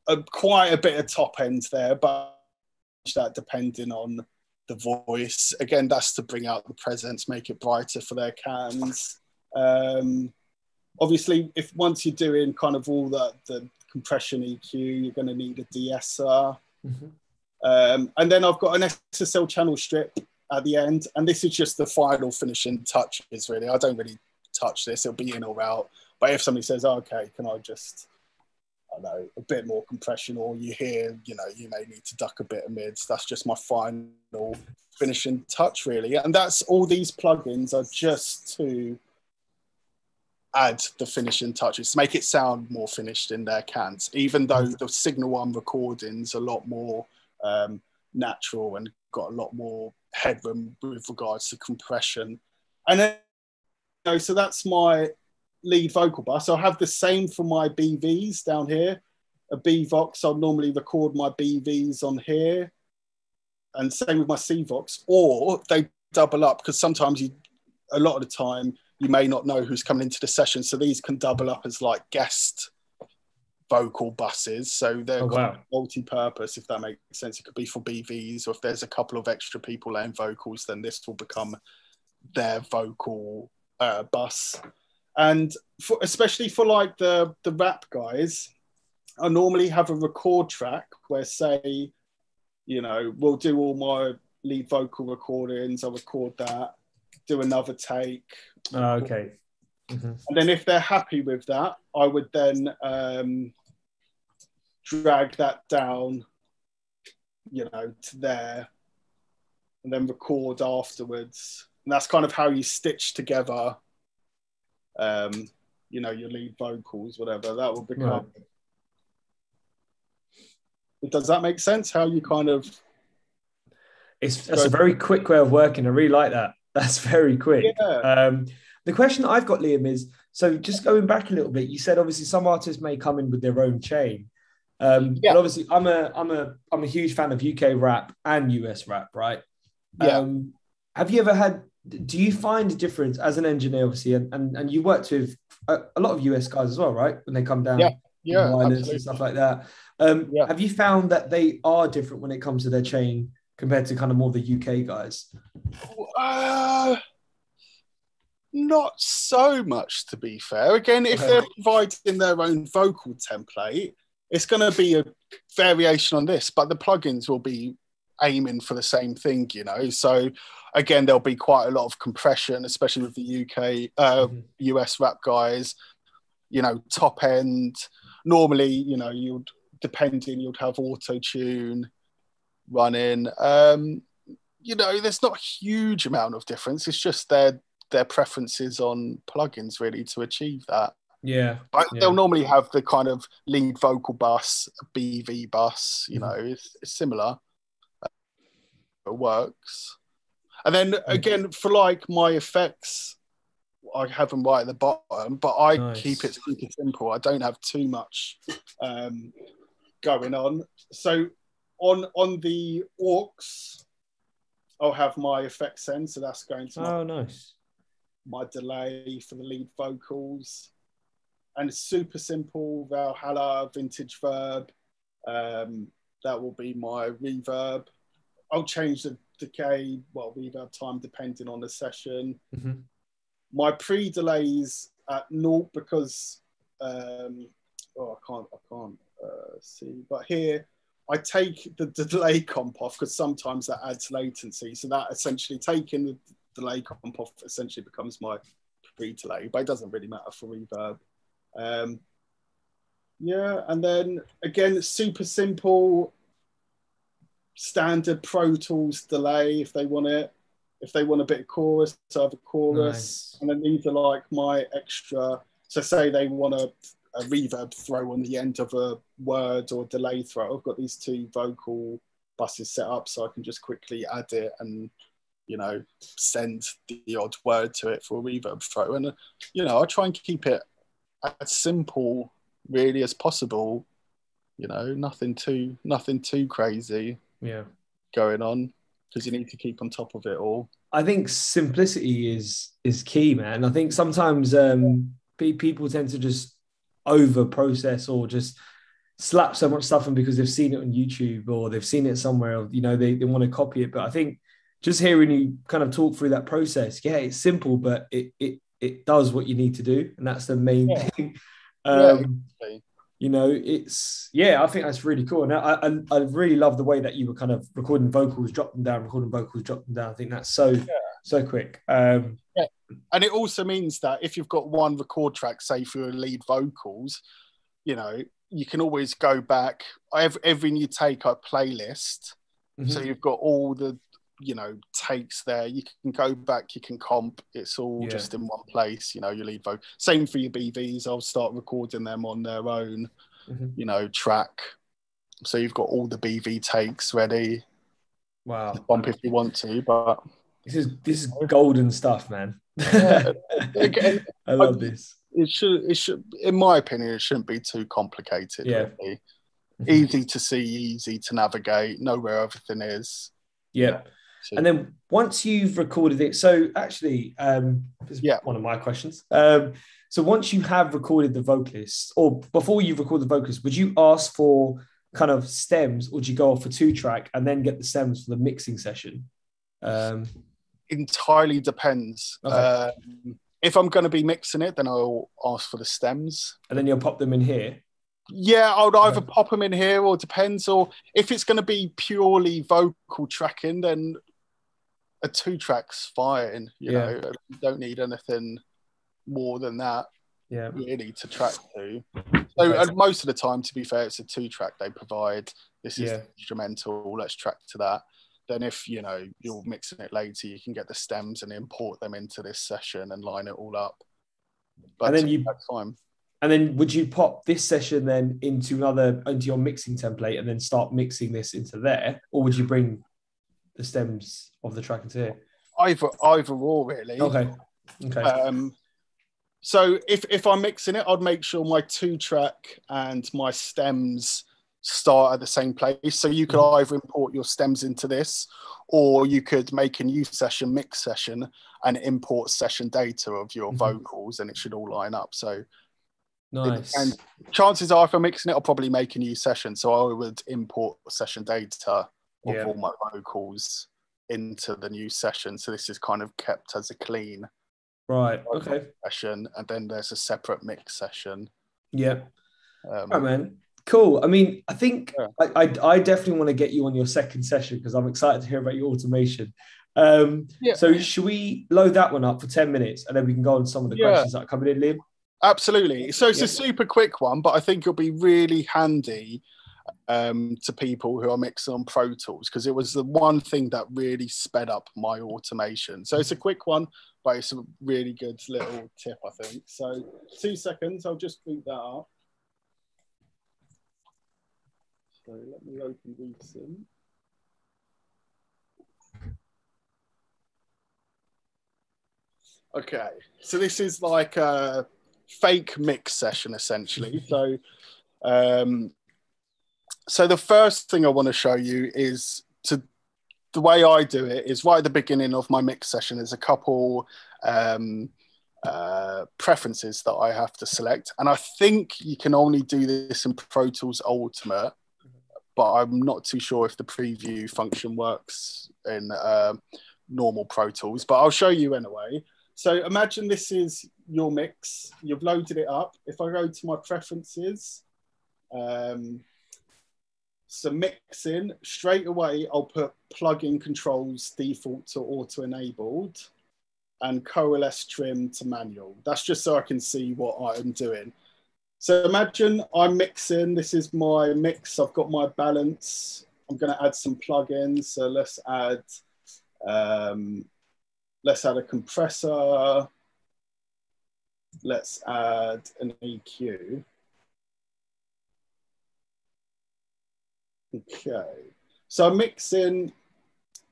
Speaker 2: uh, quite a bit of top end there, but that depending on the voice. Again, that's to bring out the presence, make it brighter for their cans. Um, obviously, if once you're doing kind of all the, the compression EQ, you're going to need a de-esser. Mm-hmm. Um, and then I've got an SSL channel strip at the end, and this is just the final finishing touches. Really, I don't really touch this; it'll be in or out. But if somebody says, oh, "Okay, can I just, I don't know, a bit more compression," or you hear, you know, you may need to duck a bit of mids, that's just my final finishing touch, really. And that's all these plugins are just to add the finishing touches to make it sound more finished in their cans, even though mm. the Signal One recording's a lot more um, natural and got a lot more headroom with regards to compression. And then, you know, so that's my lead vocal bus. I'll have the same for my BVs down here. A BVox, I'll normally record my BVs on here. And same with my CVox, or they double up because sometimes you, a lot of the time, you may not know who's coming into the session. So these can double up as like guest vocal buses. So they're oh, wow. multi-purpose, if that makes sense. It could be for BVs, or if there's a couple of extra people laying vocals, then this will become their vocal uh, bus. And for, especially for like the the rap guys, I normally have a record track where say, you know, we'll do all my lead vocal recordings. I'll record that do another take.
Speaker 1: Oh, okay. Mm-hmm.
Speaker 2: And then if they're happy with that, I would then um, drag that down, you know, to there, and then record afterwards. And that's kind of how you stitch together, um, you know, your lead vocals, whatever. That will become. Right. Does that make sense? How you kind of
Speaker 1: it's that's a very quick way of working. I really like that. That's very quick. Yeah. Um, the question I've got, Liam, is so just going back a little bit. You said obviously some artists may come in with their own chain, um, yeah. but obviously I'm a I'm a I'm a huge fan of UK rap and US rap, right?
Speaker 2: Yeah. Um,
Speaker 1: have you ever had? Do you find a difference as an engineer, obviously, and and, and you worked with a, a lot of US guys as well, right? When they come down,
Speaker 2: yeah, yeah,
Speaker 1: and stuff like that. Um, yeah. Have you found that they are different when it comes to their chain compared to kind of more the UK guys?
Speaker 2: Uh, not so much, to be fair. Again, if they're providing their own vocal template, it's going to be a variation on this, but the plugins will be aiming for the same thing, you know. So again, there'll be quite a lot of compression, especially with the UK, uh, mm-hmm. US rap guys. You know, top end. Normally, you know, you'd depending, you'd have auto tune running. Um, you know, there's not a huge amount of difference. It's just their their preferences on plugins really to achieve that.
Speaker 1: Yeah,
Speaker 2: but
Speaker 1: yeah.
Speaker 2: they'll normally have the kind of lead vocal bus, a BV bus. You mm-hmm. know, it's, it's similar. It works. And then mm. again, for like my effects, I have them right at the bottom, but I nice. keep it super simple. I don't have too much um, going on. So on on the aux, I'll have my effects send, so that's going to
Speaker 1: my, oh nice
Speaker 2: my delay for the lead vocals, and super simple Valhalla VintageVerb. Um, that will be my reverb. I'll change the decay, well, reverb time depending on the session.
Speaker 1: Mm-hmm.
Speaker 2: My pre delays at naught because um, oh, I can't, I can't uh, see, but here I take the, the delay comp off because sometimes that adds latency. So that essentially taking the delay comp off essentially becomes my pre-delay, but it doesn't really matter for reverb. Um, Yeah, and then again, super simple, standard Pro Tools delay if they want it. If they want a bit of chorus, I have a chorus.
Speaker 1: Nice.
Speaker 2: And then these are like my extra. So say they want a, a reverb throw on the end of a word or delay throw. I've got these two vocal buses set up so I can just quickly add it and you know send the odd word to it for a reverb throw. And uh, you know I try and keep it as simple really as possible. You know, nothing too nothing too crazy
Speaker 1: Yeah.
Speaker 2: going on because you need to keep on top of it all.
Speaker 1: I think simplicity is is key, man. I think sometimes um, people tend to just over process or just slap so much stuff in because they've seen it on YouTube or they've seen it somewhere, or you know, they, they want to copy it. But I think just hearing you kind of talk through that process, yeah, it's simple, but it it it does what you need to do, and that's the main
Speaker 2: Yeah.
Speaker 1: thing. <laughs> Um,
Speaker 2: exactly.
Speaker 1: you know, it's yeah, I think that's really cool, and I, I I really love the way that you were kind of recording vocals, drop them down, recording vocals, drop them down. I think that's so so quick. Um,
Speaker 2: and it also means that if you've got one record track, say for your lead vocals, you know, you can always go back. Every, every new take a playlist, so
Speaker 1: mhm.
Speaker 2: you've got all the you know takes there. You can go back, you can comp. It's all
Speaker 1: Yeah.
Speaker 2: just in one place. You know, your lead vocal. Same for your BVs. I'll start recording them on their own.
Speaker 1: Mhm.
Speaker 2: You know, track. So you've got all the BV takes ready.
Speaker 1: wow,
Speaker 2: Bump if you want to, but
Speaker 1: this is this is golden stuff, man.
Speaker 2: Yeah. again, <laughs>
Speaker 1: I love this.
Speaker 2: it should it should in my opinion it shouldn't be too complicated
Speaker 1: Yeah.
Speaker 2: really. easy to see easy to navigate know where everything is
Speaker 1: Yeah.
Speaker 2: So-
Speaker 1: And then once you've recorded it, so actually, um, this is
Speaker 2: Yeah.
Speaker 1: one of my questions. Um, so once you have recorded the vocalist, or before you record the vocalist, would you ask for kind of stems, or would you go off for two track and then get the stems for the mixing session? Um,
Speaker 2: entirely depends
Speaker 1: Okay.
Speaker 2: um, if i'm going to be mixing it then i'll ask for the stems
Speaker 1: and then you'll pop them in here.
Speaker 2: yeah i would either
Speaker 1: Okay.
Speaker 2: pop them in here or depends or if it's going to be purely vocal tracking then a two tracks fine you
Speaker 1: Yeah.
Speaker 2: know you don't need anything more than that
Speaker 1: Yeah.
Speaker 2: really to track to. So
Speaker 1: Okay.
Speaker 2: most of the time, to be fair, it's a two track they provide. This is
Speaker 1: Yeah.
Speaker 2: instrumental. Let's track to that. Then if you know you're mixing it later, you can get the stems and import them into this session and line it all up. But
Speaker 1: And then you-
Speaker 2: fine.
Speaker 1: And then would you pop this session then into another into your mixing template and then start mixing this into there, or would you bring the stems of the track into here?
Speaker 2: Either either or really.
Speaker 1: Okay. Okay.
Speaker 2: Um, so if if I'm mixing it, I'd make sure my two track and my stems start at the same place. So you could
Speaker 1: Mhm.
Speaker 2: either import your stems into this, or you could make a new session, mix session, and import session data of your
Speaker 1: Mhm.
Speaker 2: vocals, and it should all line up. So
Speaker 1: nice.
Speaker 2: and chances are, if I'm mixing it, I'll probably make a new session. So I would import session data of
Speaker 1: Yeah.
Speaker 2: all my vocals into the new session. So this is kind of kept as a clean
Speaker 1: Right. Okay.
Speaker 2: session, and then there's a separate mix session.
Speaker 1: Yeah.
Speaker 2: Um,
Speaker 1: man. Cool. I mean, I think
Speaker 2: Yeah.
Speaker 1: I, I, I definitely want to get you on your second session because I'm excited to hear about your automation. Um,
Speaker 2: Yeah.
Speaker 1: So, should we load that one up for 10 minutes and then we can go on some of the
Speaker 2: Yeah.
Speaker 1: questions that are coming in, Liam?
Speaker 2: Absolutely. So it's a super quick one, but I think it'll be really handy um, to people who are mixing on Pro Tools because it was the one thing that really sped up my automation. So it's a quick one, but it's a really good little tip, I think. So two seconds, I'll just boot that up. So let me open Reason. Okay, so this is like a fake mix session essentially. <laughs> So, um, so the first thing I want to show you is to the way I do it is right at the beginning of my mix session. There's a couple um, uh, preferences that I have to select, and I think you can only do this in Pro Tools Ultimate, but I'm not too sure if the preview function works in uh, normal Pro Tools. But I'll show you anyway. So imagine this is your mix. You've loaded it up. If I go to my preferences, um, so mixing straight away, I'll put plugin controls default to auto enabled and coalesce trim to manual. That's just so I can see what I'm doing. So imagine I'm mixing. This is my mix. I've got my balance. I'm going to add some plugins. So let's add, um, let's add a compressor. Let's add an EQ. Okay. So I'm mixing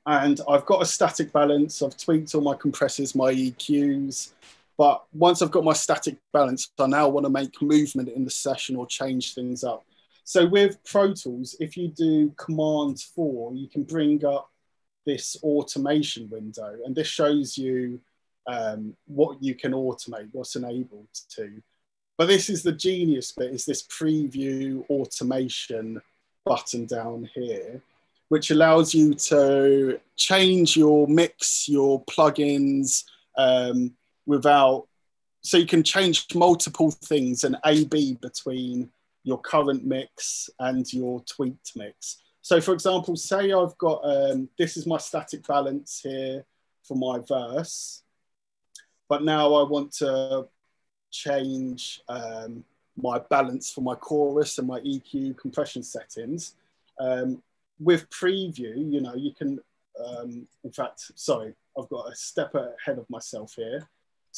Speaker 2: and I've got a static balance. I've tweaked all my compressors, my EQs. But once I've got my static balance, I now want to make movement in the session or change things up. So with Pro Tools, if you do Command 4, you can bring up this automation window. And this shows you um, what you can automate, what's enabled to. But this is the genius bit, is this preview automation button down here, which allows you to change your mix, your plugins um, without, so you can change multiple things and A-B between your current mix and your tweaked mix. So for example, say I've got, um, this is my static balance here for my verse, but now I want to change um, my balance for my chorus and my EQ compression settings. Um, with preview, you know, you can, um, in fact, sorry, I've got a step ahead of myself here.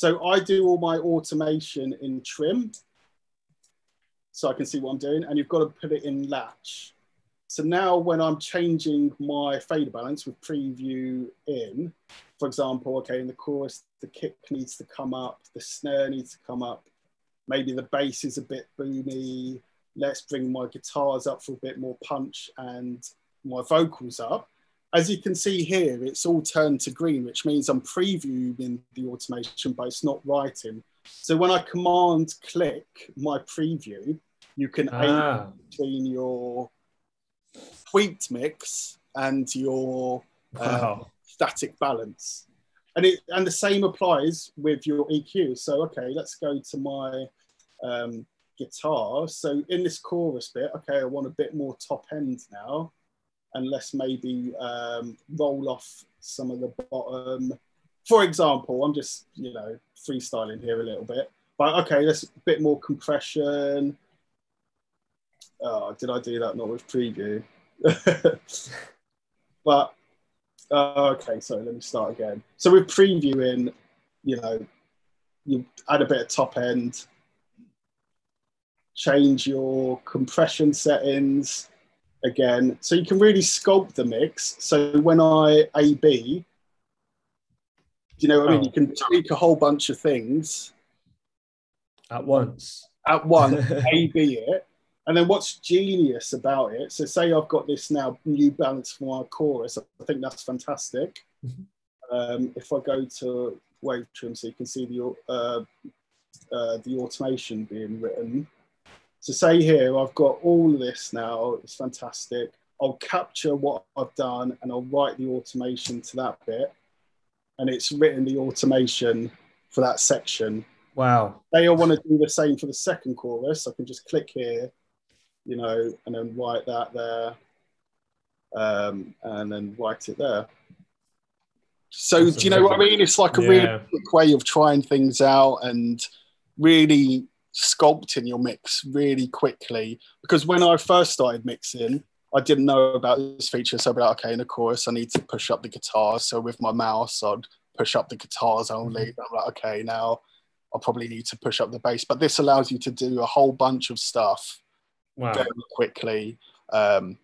Speaker 2: So I do all my automation in trim so I can see what I'm doing and you've got to put it in latch. So now when I'm changing my fader balance with preview in, for example, okay, in the chorus, the kick needs to come up, the snare needs to come up, maybe the bass is a bit boomy. Let's bring my guitars up for a bit more punch and my vocals up. As you can see here, it's all turned to green, which means I'm previewing the automation, but it's not writing. So when I command click my preview, you can ah. between your tweaked mix and your uh, wow. static balance. And it and the same applies with your EQ. So okay, let's go to my um, guitar. So in this chorus bit, okay, I want a bit more top end now, and let's maybe um, roll off some of the bottom. For example, I'm just you know freestyling here a little bit, but okay, let's a bit more compression. Oh, did I do that? Not with preview. <laughs> but uh, okay, so let me start again. So with previewing, you know, you add a bit of top end, change your compression settings again. So you can really sculpt the mix. So when I A-B, you know what I mean? You can tweak a whole bunch of things.
Speaker 1: At once.
Speaker 2: At once, <laughs> A-B it. And then what's genius about it? So say I've got this now new balance for my chorus. I think that's fantastic. Mm-hmm. Um, if I go to wave trim, so you can see the uh, uh, the automation being written. So say here, I've got all of this now, it's fantastic. I'll capture what I've done and I'll write the automation to that bit. And it's written the automation for that section.
Speaker 1: Wow.
Speaker 2: They all want to do the same for the second chorus. I can just click here, you know, and then write that there. Um, and then write it there. So That's do you know what I mean? It's like a yeah. really quick way of trying things out and really sculpting your mix really quickly because when I first started mixing, I didn't know about this feature. So I'd be like, okay, in the chorus, I need to push up the guitars. So with my mouse, I'd push up the guitars only. Mm-hmm. I'm like, okay, now I'll probably need to push up the bass. But this allows you to do a whole bunch of stuff wow. very quickly. Um,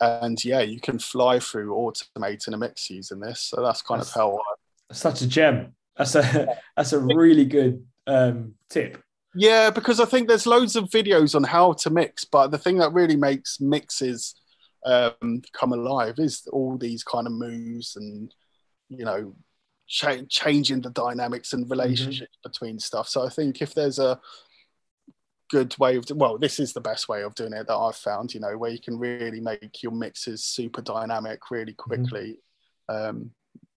Speaker 2: and yeah, you can fly through automating a mix using this. So that's kind that's, of how
Speaker 1: I, such a gem. That's a <laughs> that's a really good um, tip.
Speaker 2: Yeah, because I think there's loads of videos on how to mix, but the thing that really makes mixes um, come alive is all these kind of moves and you know cha- changing the dynamics and relationships mm-hmm. between stuff. So I think if there's a good way of well, this is the best way of doing it that I've found. You know, where you can really make your mixes super dynamic really mm-hmm. quickly mm-hmm. um,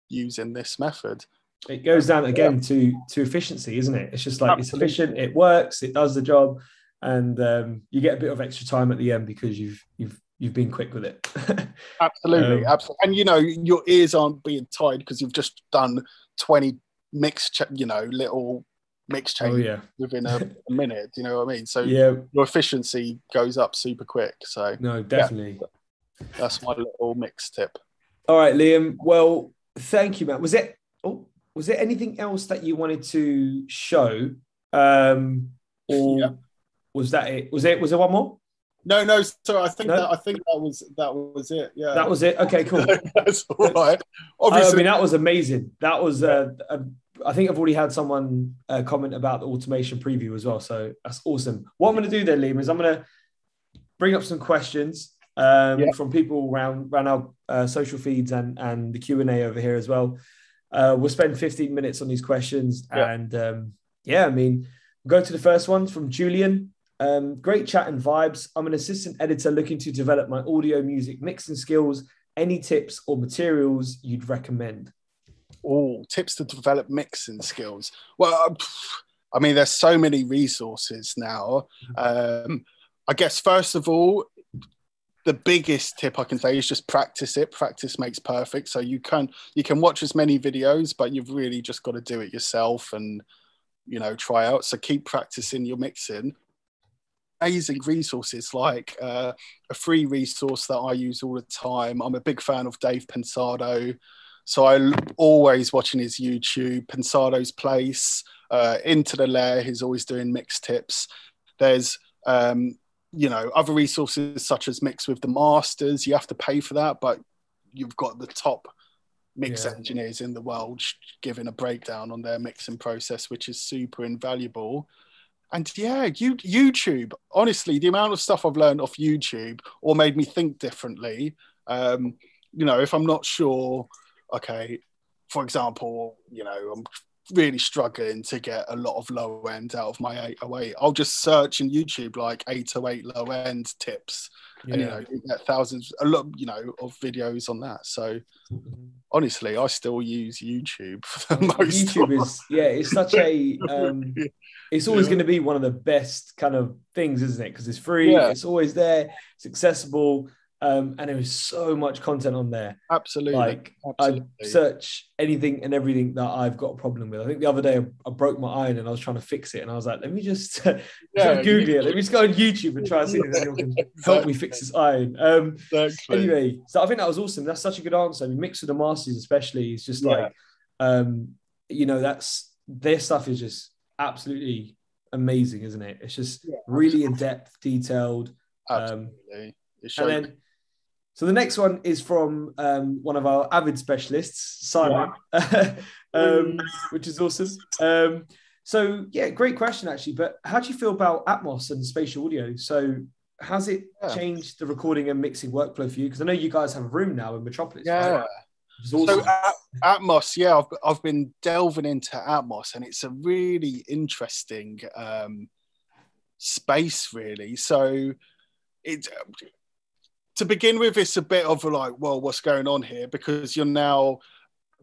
Speaker 2: using this method
Speaker 1: it goes down again yeah. to to efficiency, isn't it? It's just like Absolutely. it's efficient, it works, it does the job, and um, you get a bit of extra time at the end because you've you've you've been quick with it. <laughs>
Speaker 2: absolutely, um, absolutely, and you know your ears aren't being tied because you've just done twenty mix, you know, little mix
Speaker 1: Oh yeah.
Speaker 2: within a, <laughs> a minute. You know what I mean? So
Speaker 1: Yeah.
Speaker 2: your efficiency goes up super quick. So
Speaker 1: No, definitely.
Speaker 2: that's my little mix tip.
Speaker 1: All right, Liam. Well, thank you, man. Was it? Was there anything else that you wanted to show, um, or
Speaker 2: Yeah.
Speaker 1: was that it? Was it? Was there one more?
Speaker 2: No, no. So I think
Speaker 1: No?
Speaker 2: that I think that was that was it. Yeah,
Speaker 1: That was it. Okay, cool. <laughs>
Speaker 2: that's all right.
Speaker 1: I
Speaker 2: Obviously,
Speaker 1: mean, that was amazing. That was. Uh, uh, I think I've already had someone uh, comment about the automation preview as well. So that's awesome. What I'm going to do then, Liam, is I'm going to bring up some questions um,
Speaker 2: Yeah.
Speaker 1: from people around around our uh, social feeds and and the Q and A over here as well. Uh, we'll spend 15 minutes on these questions,
Speaker 2: Yeah.
Speaker 1: and um, yeah, I mean, we'll go to the first one from Julian. Um, great chat and vibes. I'm an assistant editor looking to develop my audio music mixing skills. Any tips or materials you'd recommend?
Speaker 2: oh, tips to develop mixing skills. Well, uh, I mean, there's so many resources now. Um, I guess first of all, the biggest tip I can say is just practice it. Practice makes perfect. So you can you can watch as many videos, but you've really just got to do it yourself and you know try out. So keep practicing your mixing. Amazing resources like uh, a free resource that I use all the time. I'm a big fan of Dave Pensado. So I l- always watching his YouTube, Pensado's Place, uh, Into the Lair. He's always doing mix tips. There's um, you know other resources such as Mix with the Masters. You have to pay for that, but you've got the top mix
Speaker 1: Yeah.
Speaker 2: engineers in the world giving a breakdown on their mixing process, which is super invaluable. And yeah, you, YouTube. Honestly, the amount of stuff I've learned off YouTube or made me think differently. Um, you know, if I'm not sure, okay, for example, you know, I'm really struggling to get a lot of low end out of my 808. I'll just search in YouTube like 808 low end tips, and you know, you get thousands, a lot, you know, of videos on that. So honestly, I still use YouTube for the <laughs> most.
Speaker 1: YouTube is yeah, it's such a um, it's always
Speaker 2: Yeah.
Speaker 1: going to be one of the best kind of things, isn't it? Because it's free,
Speaker 2: Yeah.
Speaker 1: it's always there, it's accessible, um, and was so much content on there.
Speaker 2: absolutely,
Speaker 1: Like I search anything and everything that I've got a problem with. I think the other day I, I broke my iron and I was trying to fix it, and I was like, let me just <laughs>
Speaker 2: Yeah,
Speaker 1: Google it. Let me just go on YouTube and try and see if anyone can <laughs> help me fix this iron. Um,
Speaker 2: Exactly.
Speaker 1: anyway, so I think that was awesome. That's such a good answer. I mean, Mix with the Masters, especially, is just
Speaker 2: Yeah.
Speaker 1: like, um, you know, that's their stuff is just absolutely amazing, isn't it? It's just
Speaker 2: Yeah,
Speaker 1: really in depth, detailed. Um,
Speaker 2: absolutely. It
Speaker 1: and then, so the next one is from um, one of our Avid specialists, Simon, <laughs> um, which is awesome. Um, so yeah, great question actually. But how do you feel about Atmos and spatial audio? So has it
Speaker 2: Yeah.
Speaker 1: changed the recording and mixing workflow for you? Because I know you guys have a room now in Metropolis.
Speaker 2: yeah.
Speaker 1: right? Awesome.
Speaker 2: So At- Atmos, yeah, I've, I've been delving into Atmos, and it's a really interesting um, space, really. So it to begin with, it's a bit of like, well, what's going on here? Because you're now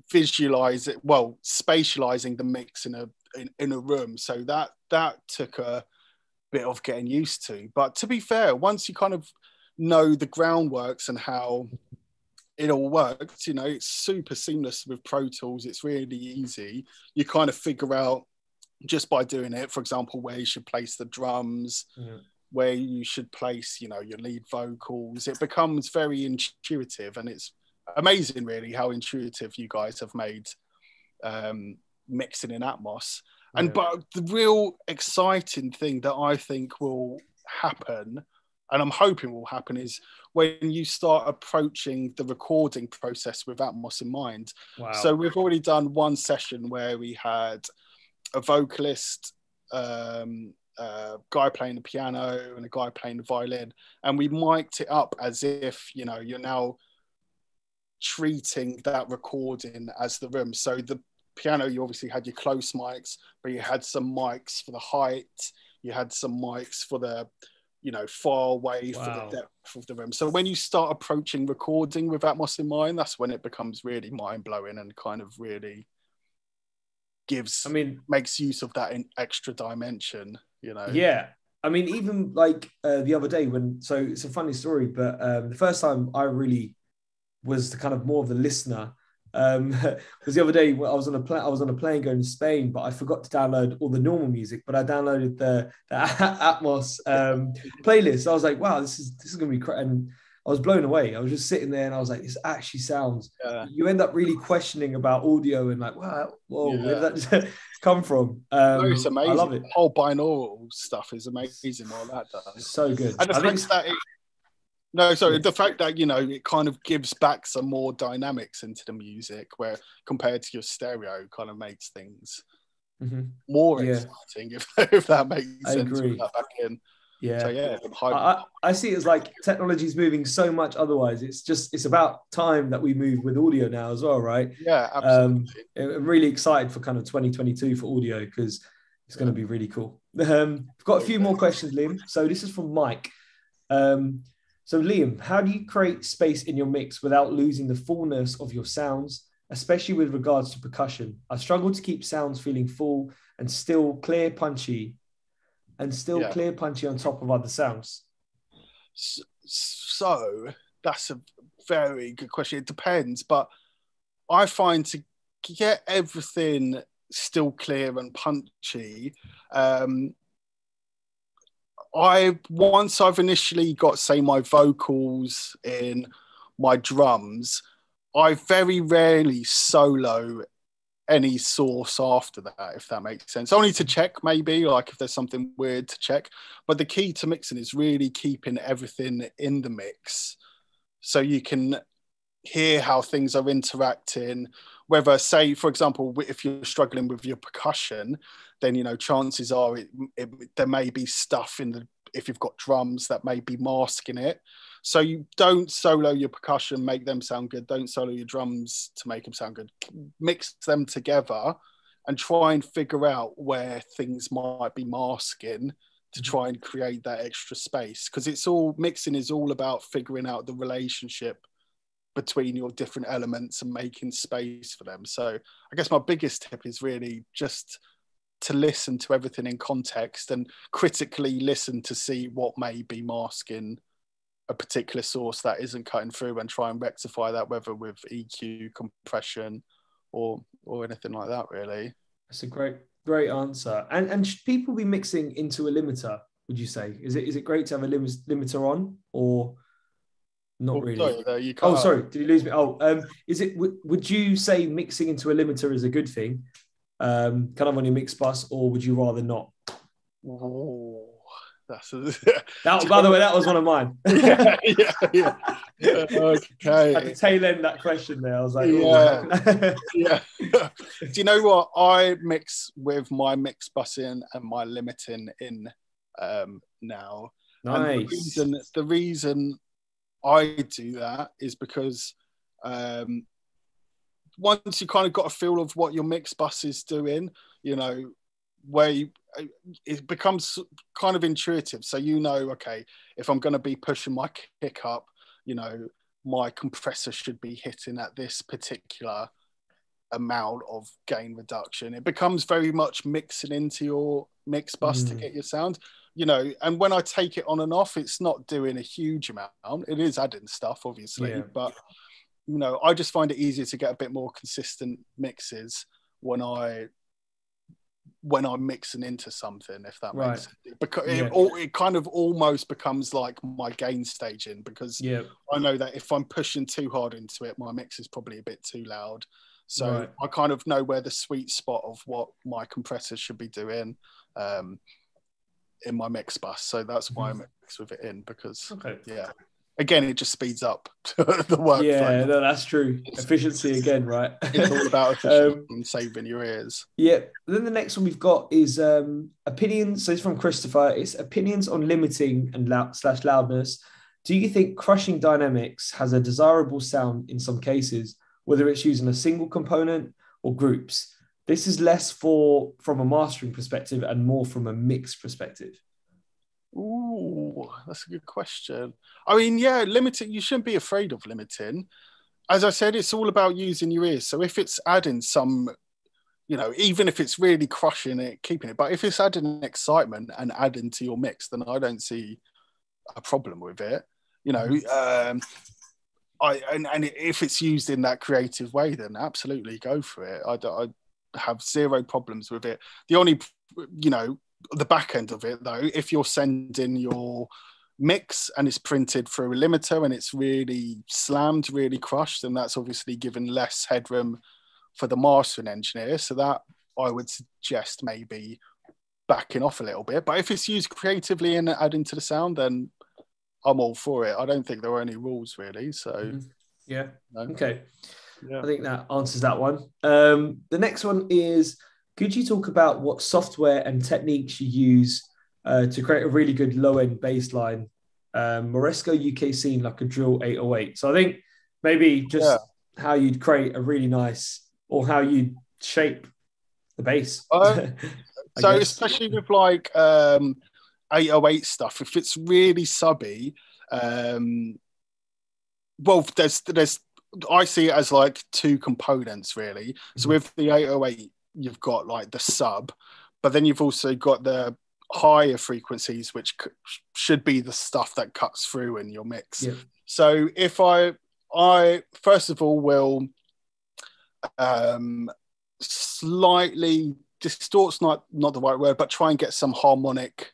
Speaker 2: visualizing, well, spatializing the mix in a in, in a room. So that that took a bit of getting used to. But to be fair, once you kind of know the groundworks and how it all works, you know, it's super seamless with Pro Tools. It's really easy. You kind of figure out just by doing it, for example, where you should place the drums,
Speaker 1: Yeah.
Speaker 2: Where you should place, you know, your lead vocals. It becomes very intuitive, and it's amazing, really, how intuitive you guys have made um, mixing in Atmos. And but the real exciting thing that I think will happen, and I'm hoping will happen, is when you start approaching the recording process with Atmos in mind.
Speaker 1: Wow.
Speaker 2: So we've already done one session where we had a vocalist, um, a guy playing the piano, and a guy playing the violin, and we mic'd it up as if you know you're now treating that recording as the room. So the piano, you obviously had your close mics, but you had some mics for the height, you had some mics for the you know far away for the depth of the room. So when you start approaching recording with Atmos in mind, that's when it becomes really mind blowing and kind of really gives
Speaker 1: I mean,
Speaker 2: makes use of that in extra dimension. You know.
Speaker 1: yeah. I mean, even like uh, the other day when, so it's a funny story, but um, the first time I really was the kind of more of the listener Um, <laughs> because the other day I was on a plane, I was on a plane going to Spain, but I forgot to download all the normal music. But I downloaded the, the <laughs> Atmos um, playlist. I was like, wow, this is this is gonna be cra-. and I was blown away. I was just sitting there and I was like, this actually sounds.
Speaker 2: Yeah.
Speaker 1: You end up really questioning about audio and like, wow, whoa,
Speaker 2: Yeah.
Speaker 1: where did that <laughs> come from? Um,
Speaker 2: No, it's amazing.
Speaker 1: I love it.
Speaker 2: The whole binaural stuff is amazing. What that does.
Speaker 1: So good.
Speaker 2: And the
Speaker 1: I
Speaker 2: fact that it, no, sorry, the fact that you know it kind of gives back some more dynamics into the music, where compared to your stereo, kind of makes things
Speaker 1: Mhm.
Speaker 2: more exciting. <laughs> If, if that makes
Speaker 1: I
Speaker 2: sense.
Speaker 1: agree.
Speaker 2: That back in.
Speaker 1: Yeah.
Speaker 2: So yeah,
Speaker 1: I, I see it as like technology is moving so much otherwise. It's just it's about time that we move with audio now as well right?
Speaker 2: Yeah,
Speaker 1: um,
Speaker 2: absolutely.
Speaker 1: i'm really excited for kind of 2022 for audio because it's going to be really cool. <laughs> Um i've got a few more questions Liam. So this is from Mike. Um so Liam how do you create space in your mix without losing the fullness of your sounds especially with regards to percussion? I struggle to keep sounds feeling full and still clear punchy and still
Speaker 2: Yeah.
Speaker 1: clear punchy on top of other sounds
Speaker 2: So that's a very good question. It depends, but I find to get everything still clear and punchy. Um, I once I've initially got say my vocals in my drums, I very rarely solo any source after that, if that makes sense. Only to check, maybe, like if there's something weird to check. But the key to mixing is really keeping everything in the mix so you can hear how things are interacting. Whether, say, for example, if you're struggling with your percussion, then you know chances are it, it, there may be stuff in the if you've got drums that may be masking it. So you don't solo your percussion, make them sound good. Don't solo your drums to make them sound good. Mix them together and try and figure out where things might be masking to mm-hmm. try and create that extra space. Because it's all mixing is all about figuring out the relationship between your different elements and making space for them. So I guess my biggest tip is really just to listen to everything in context and critically listen to see what may be masking a particular source that isn't cutting through and try and rectify that whether with EQ compression or or anything like that really
Speaker 1: That's a great, great answer. And and should people be mixing into a limiter? Would you say is it is it great to have a lim- limiter on or not
Speaker 2: Oh,
Speaker 1: really?
Speaker 2: sorry, you
Speaker 1: oh, sorry, did you lose me? Oh, um, is it? Would, would you say mixing into a limiter is a good thing, um, kind of on your mix bus, or would you rather not?
Speaker 2: That's a,
Speaker 1: That, <laughs> by the way, that was one of mine. <laughs>
Speaker 2: yeah, yeah, yeah. <laughs>
Speaker 1: At
Speaker 2: okay
Speaker 1: the tail end that question there, I was like,
Speaker 2: Yeah. yeah. Do you know what? I mix with my mix busing and my limiting in um, now. And the
Speaker 1: nice.
Speaker 2: reason, the reason I do that is because um, once you kind of got a feel of what your mix bus is doing, you know, where you, it becomes kind of intuitive. So you know, okay, if I'm going to be pushing my kick up, you know, my compressor should be hitting at this particular amount of gain reduction. It becomes very much mixing into your mix bus to
Speaker 1: Mm.
Speaker 2: get your sound, you know. And when I take it on and off, it's not doing a huge amount. It is adding stuff, obviously,
Speaker 1: Yeah.
Speaker 2: but you know, I just find it easier to get a bit more consistent mixes when I when I'm mixing into something, if that
Speaker 1: Right.
Speaker 2: makes sense. Because
Speaker 1: Yeah.
Speaker 2: it, al- it kind of almost becomes like my gain staging because
Speaker 1: Yeah,
Speaker 2: I know that if I'm pushing too hard into it, my mix is probably a bit too loud. So
Speaker 1: Right.
Speaker 2: I kind of know where the sweet spot of what my compressor should be doing um, in my mix bus. So that's why
Speaker 1: Mm-hmm.
Speaker 2: I mix with it in because,
Speaker 1: okay.
Speaker 2: yeah, again, it just speeds up <laughs> the workflow.
Speaker 1: Yeah, no, that's true. Efficiency again, right?
Speaker 2: It's all about <laughs> efficiency
Speaker 1: Um,
Speaker 2: and saving your ears.
Speaker 1: Yeah. Then the next one we've got is um, opinions. So it's from Christopher. It's opinions on limiting and loud slash loudness. Do you think crushing dynamics has a desirable sound in some cases, whether it's using a single component or groups? This is less for from a mastering perspective and more from a mix perspective.
Speaker 2: Ooh, that's a good question. I mean, yeah, limiting, you shouldn't be afraid of limiting. As I said, it's all about using your ears. So if it's adding some, you know, even if it's really crushing it, keeping it, but if it's adding excitement and adding to your mix, then I don't see a problem with it. You know, um, I and, and if it's used in that creative way, then absolutely go for it. I, I have zero problems with it. The only, you know, the back end of it though, if you're sending your mix and it's printed through a limiter and it's really slammed, really crushed, and that's obviously given less headroom for the mastering engineer. So that I would suggest maybe backing off a little bit. But if it's used creatively and adding to the sound, then I'm all for it. I don't think there are any rules really. So mm-hmm.
Speaker 1: yeah, no. okay. Yeah. I think that answers that one. Um, the next one is could you talk about what software and techniques you use uh, to create a really good low end bass line? Um, Moresco UK scene like a drill 808. So I think maybe just yeah. how you'd create a really nice or how you shape the bass. <laughs>
Speaker 2: Uh, so guess. especially with like um, 808 stuff, if it's really subby, um, well, there's there's I see it as like two components really. So mm-hmm. with the 808, you've got like the sub, but then you've also got the higher frequencies, which c- should be the stuff that cuts through in your mix. Yeah. So if I I first of all will um, slightly distorts not not the right word, but try and get some harmonic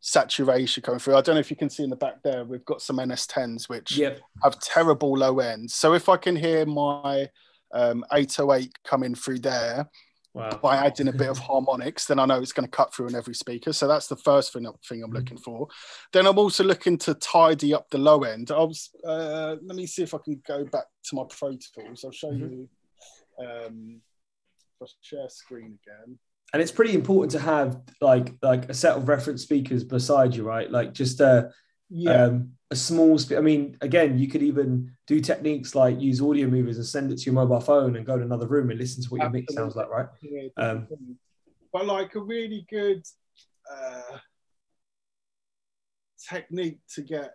Speaker 2: saturation coming through. I don't know if you can see in the back there, we've got some NS10s which
Speaker 1: yep.
Speaker 2: have terrible low ends. So if I can hear my um, 808 coming through there wow. by adding a bit of <laughs> harmonics, then I know it's going to cut through in every speaker. So that's the first thing, thing I'm mm-hmm. looking for. Then I'm also looking to tidy up the low end. I was, uh, let me see if I can go back to my Pro Tools. I'll show mm-hmm. you. Um, share screen again
Speaker 1: and it's pretty important to have like like a set of reference speakers beside you, right? Like just a yeah. Um, a small. I mean, again, you could even do techniques like use Audiomovers and send it to your mobile phone and go to another room and listen to what Absolutely. your mix sounds like, right? Yeah, um,
Speaker 2: but like a really good uh, technique to get,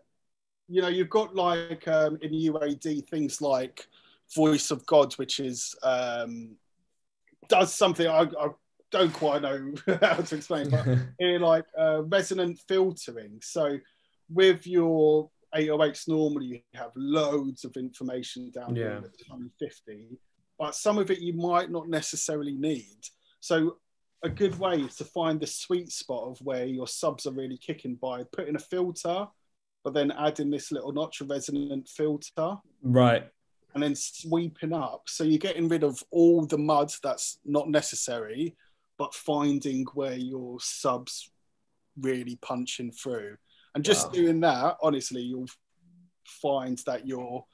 Speaker 2: you know, you've got like um, in UAD things like Voice of God, which is um, does something I, I don't quite know <laughs> how to explain, but <laughs> here like uh, resonant filtering. So with your 808s, normally you have loads of information down yeah. here at 2050, but some of it you might not necessarily need. So a good way is to find the sweet spot of where your subs are really kicking by putting a filter, but then adding this little notch of resonant filter.
Speaker 1: Right.
Speaker 2: And then sweeping up. So you're getting rid of all the mud that's not necessary but finding where your subs really punching through. And just wow. doing that, honestly, you'll find that your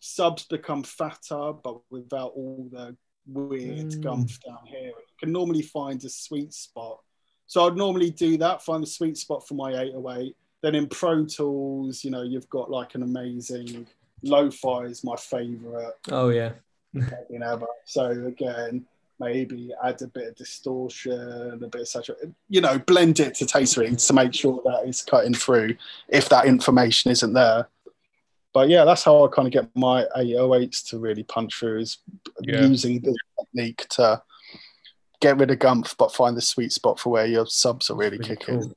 Speaker 2: subs become fatter, but without all the weird mm. gumph down here. You can normally find a sweet spot. So I'd normally do that, find the sweet spot for my 808. Then in Pro Tools, you know, you've got like an amazing lo-fi is my favorite.
Speaker 1: Oh yeah. <laughs>
Speaker 2: ever. So again, maybe add a bit of distortion, a bit of saturation, you know, blend it to taste reading to make sure that it's cutting through if that information isn't there. But yeah, that's how I kind of get my 808s to really punch through is yeah. using the technique to get rid of gumph but find the sweet spot for where your subs are really, really kicking. Cool.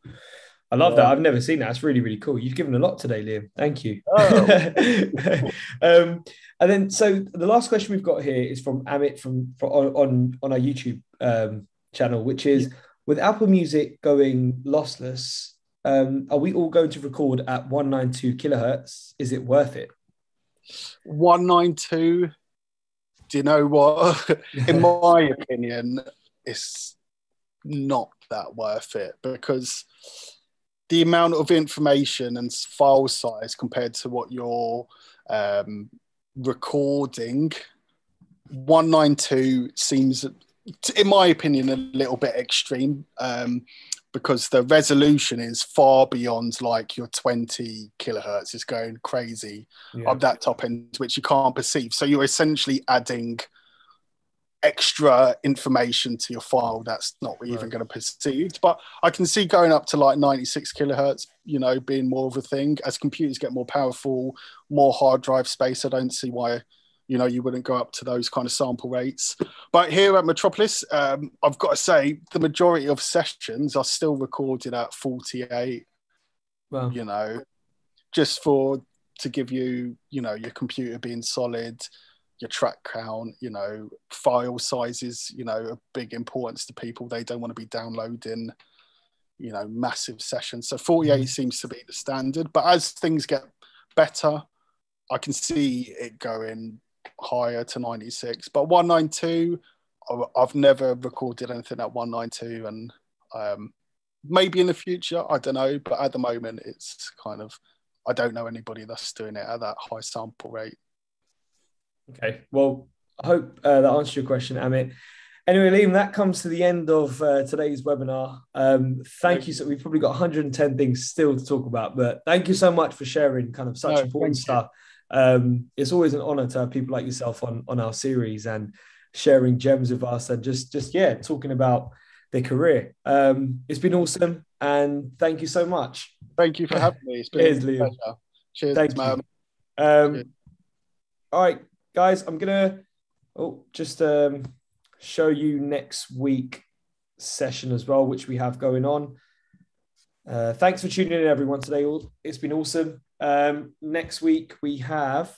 Speaker 1: I love that. I've never seen that. It's really, really cool. You've given a lot today, Liam. Thank you. Oh. <laughs> um, and then, so the last question we've got here is from Amit from, from on on our YouTube um, channel, which is: yeah. with Apple Music going lossless, um, are we all going to record at 192 kilohertz? Is it worth it?
Speaker 2: 192. Do you know what? <laughs> In my opinion, it's not that worth it because the amount of information and file size compared to what you're um, recording 192 seems in my opinion a little bit extreme um, because the resolution is far beyond like your 20 kilohertz is going crazy yeah. that top end which you can't perceive so you're essentially adding extra information to your file that's not right. even going to perceive. But I can see going up to like 96 kilohertz, you know, being more of a thing as computers get more powerful, more hard drive space. I don't see why, you know, you wouldn't go up to those kind of sample rates. But here at Metropolis, um, I've got to say the majority of sessions are still recorded at 48. Wow. You know, just for to give you, you know, your computer being solid, your track count, you know, file sizes, you know, a big importance to people. They don't want to be downloading, you know, massive sessions. So 48 mm-hmm. seems to be the standard. But as things get better, I can see it going higher to 96. But 192, I've never recorded anything at 192, and um, maybe in the future, I don't know. But at the moment, it's kind of I don't know anybody that's doing it at that high sample rate.
Speaker 1: Okay, well, I hope uh, that answers your question, Amit. Anyway, Liam, that comes to the end of uh, today's webinar. Um, thank you. So we've probably got 110 things still to talk about, but thank you so much for sharing kind of such no, important stuff. Um, it's always an honor to have people like yourself on on our series and sharing gems with us and just just yeah talking about their career. Um, it's been awesome, and thank you so much.
Speaker 2: Thank you for having me. It's been Cheers, a pleasure. Cheers,
Speaker 1: thank man. You. Um, Cheers. All right, guys, I'm gonna oh just um, show you next week session as well, which we have going on. Uh, thanks for tuning in, everyone. Today, it's been awesome. Um, next week we have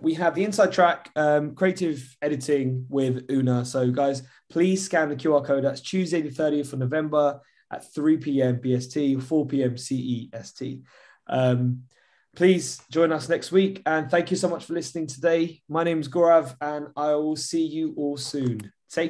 Speaker 1: we have the inside track um, creative editing with Una. So, guys, please scan the QR code. That's Tuesday, the 30th of November at 3 p.m. BST, 4 p.m. CEST. Um, please join us next week. And thank you so much for listening today. My name is Gaurav, and I will see you all soon. Take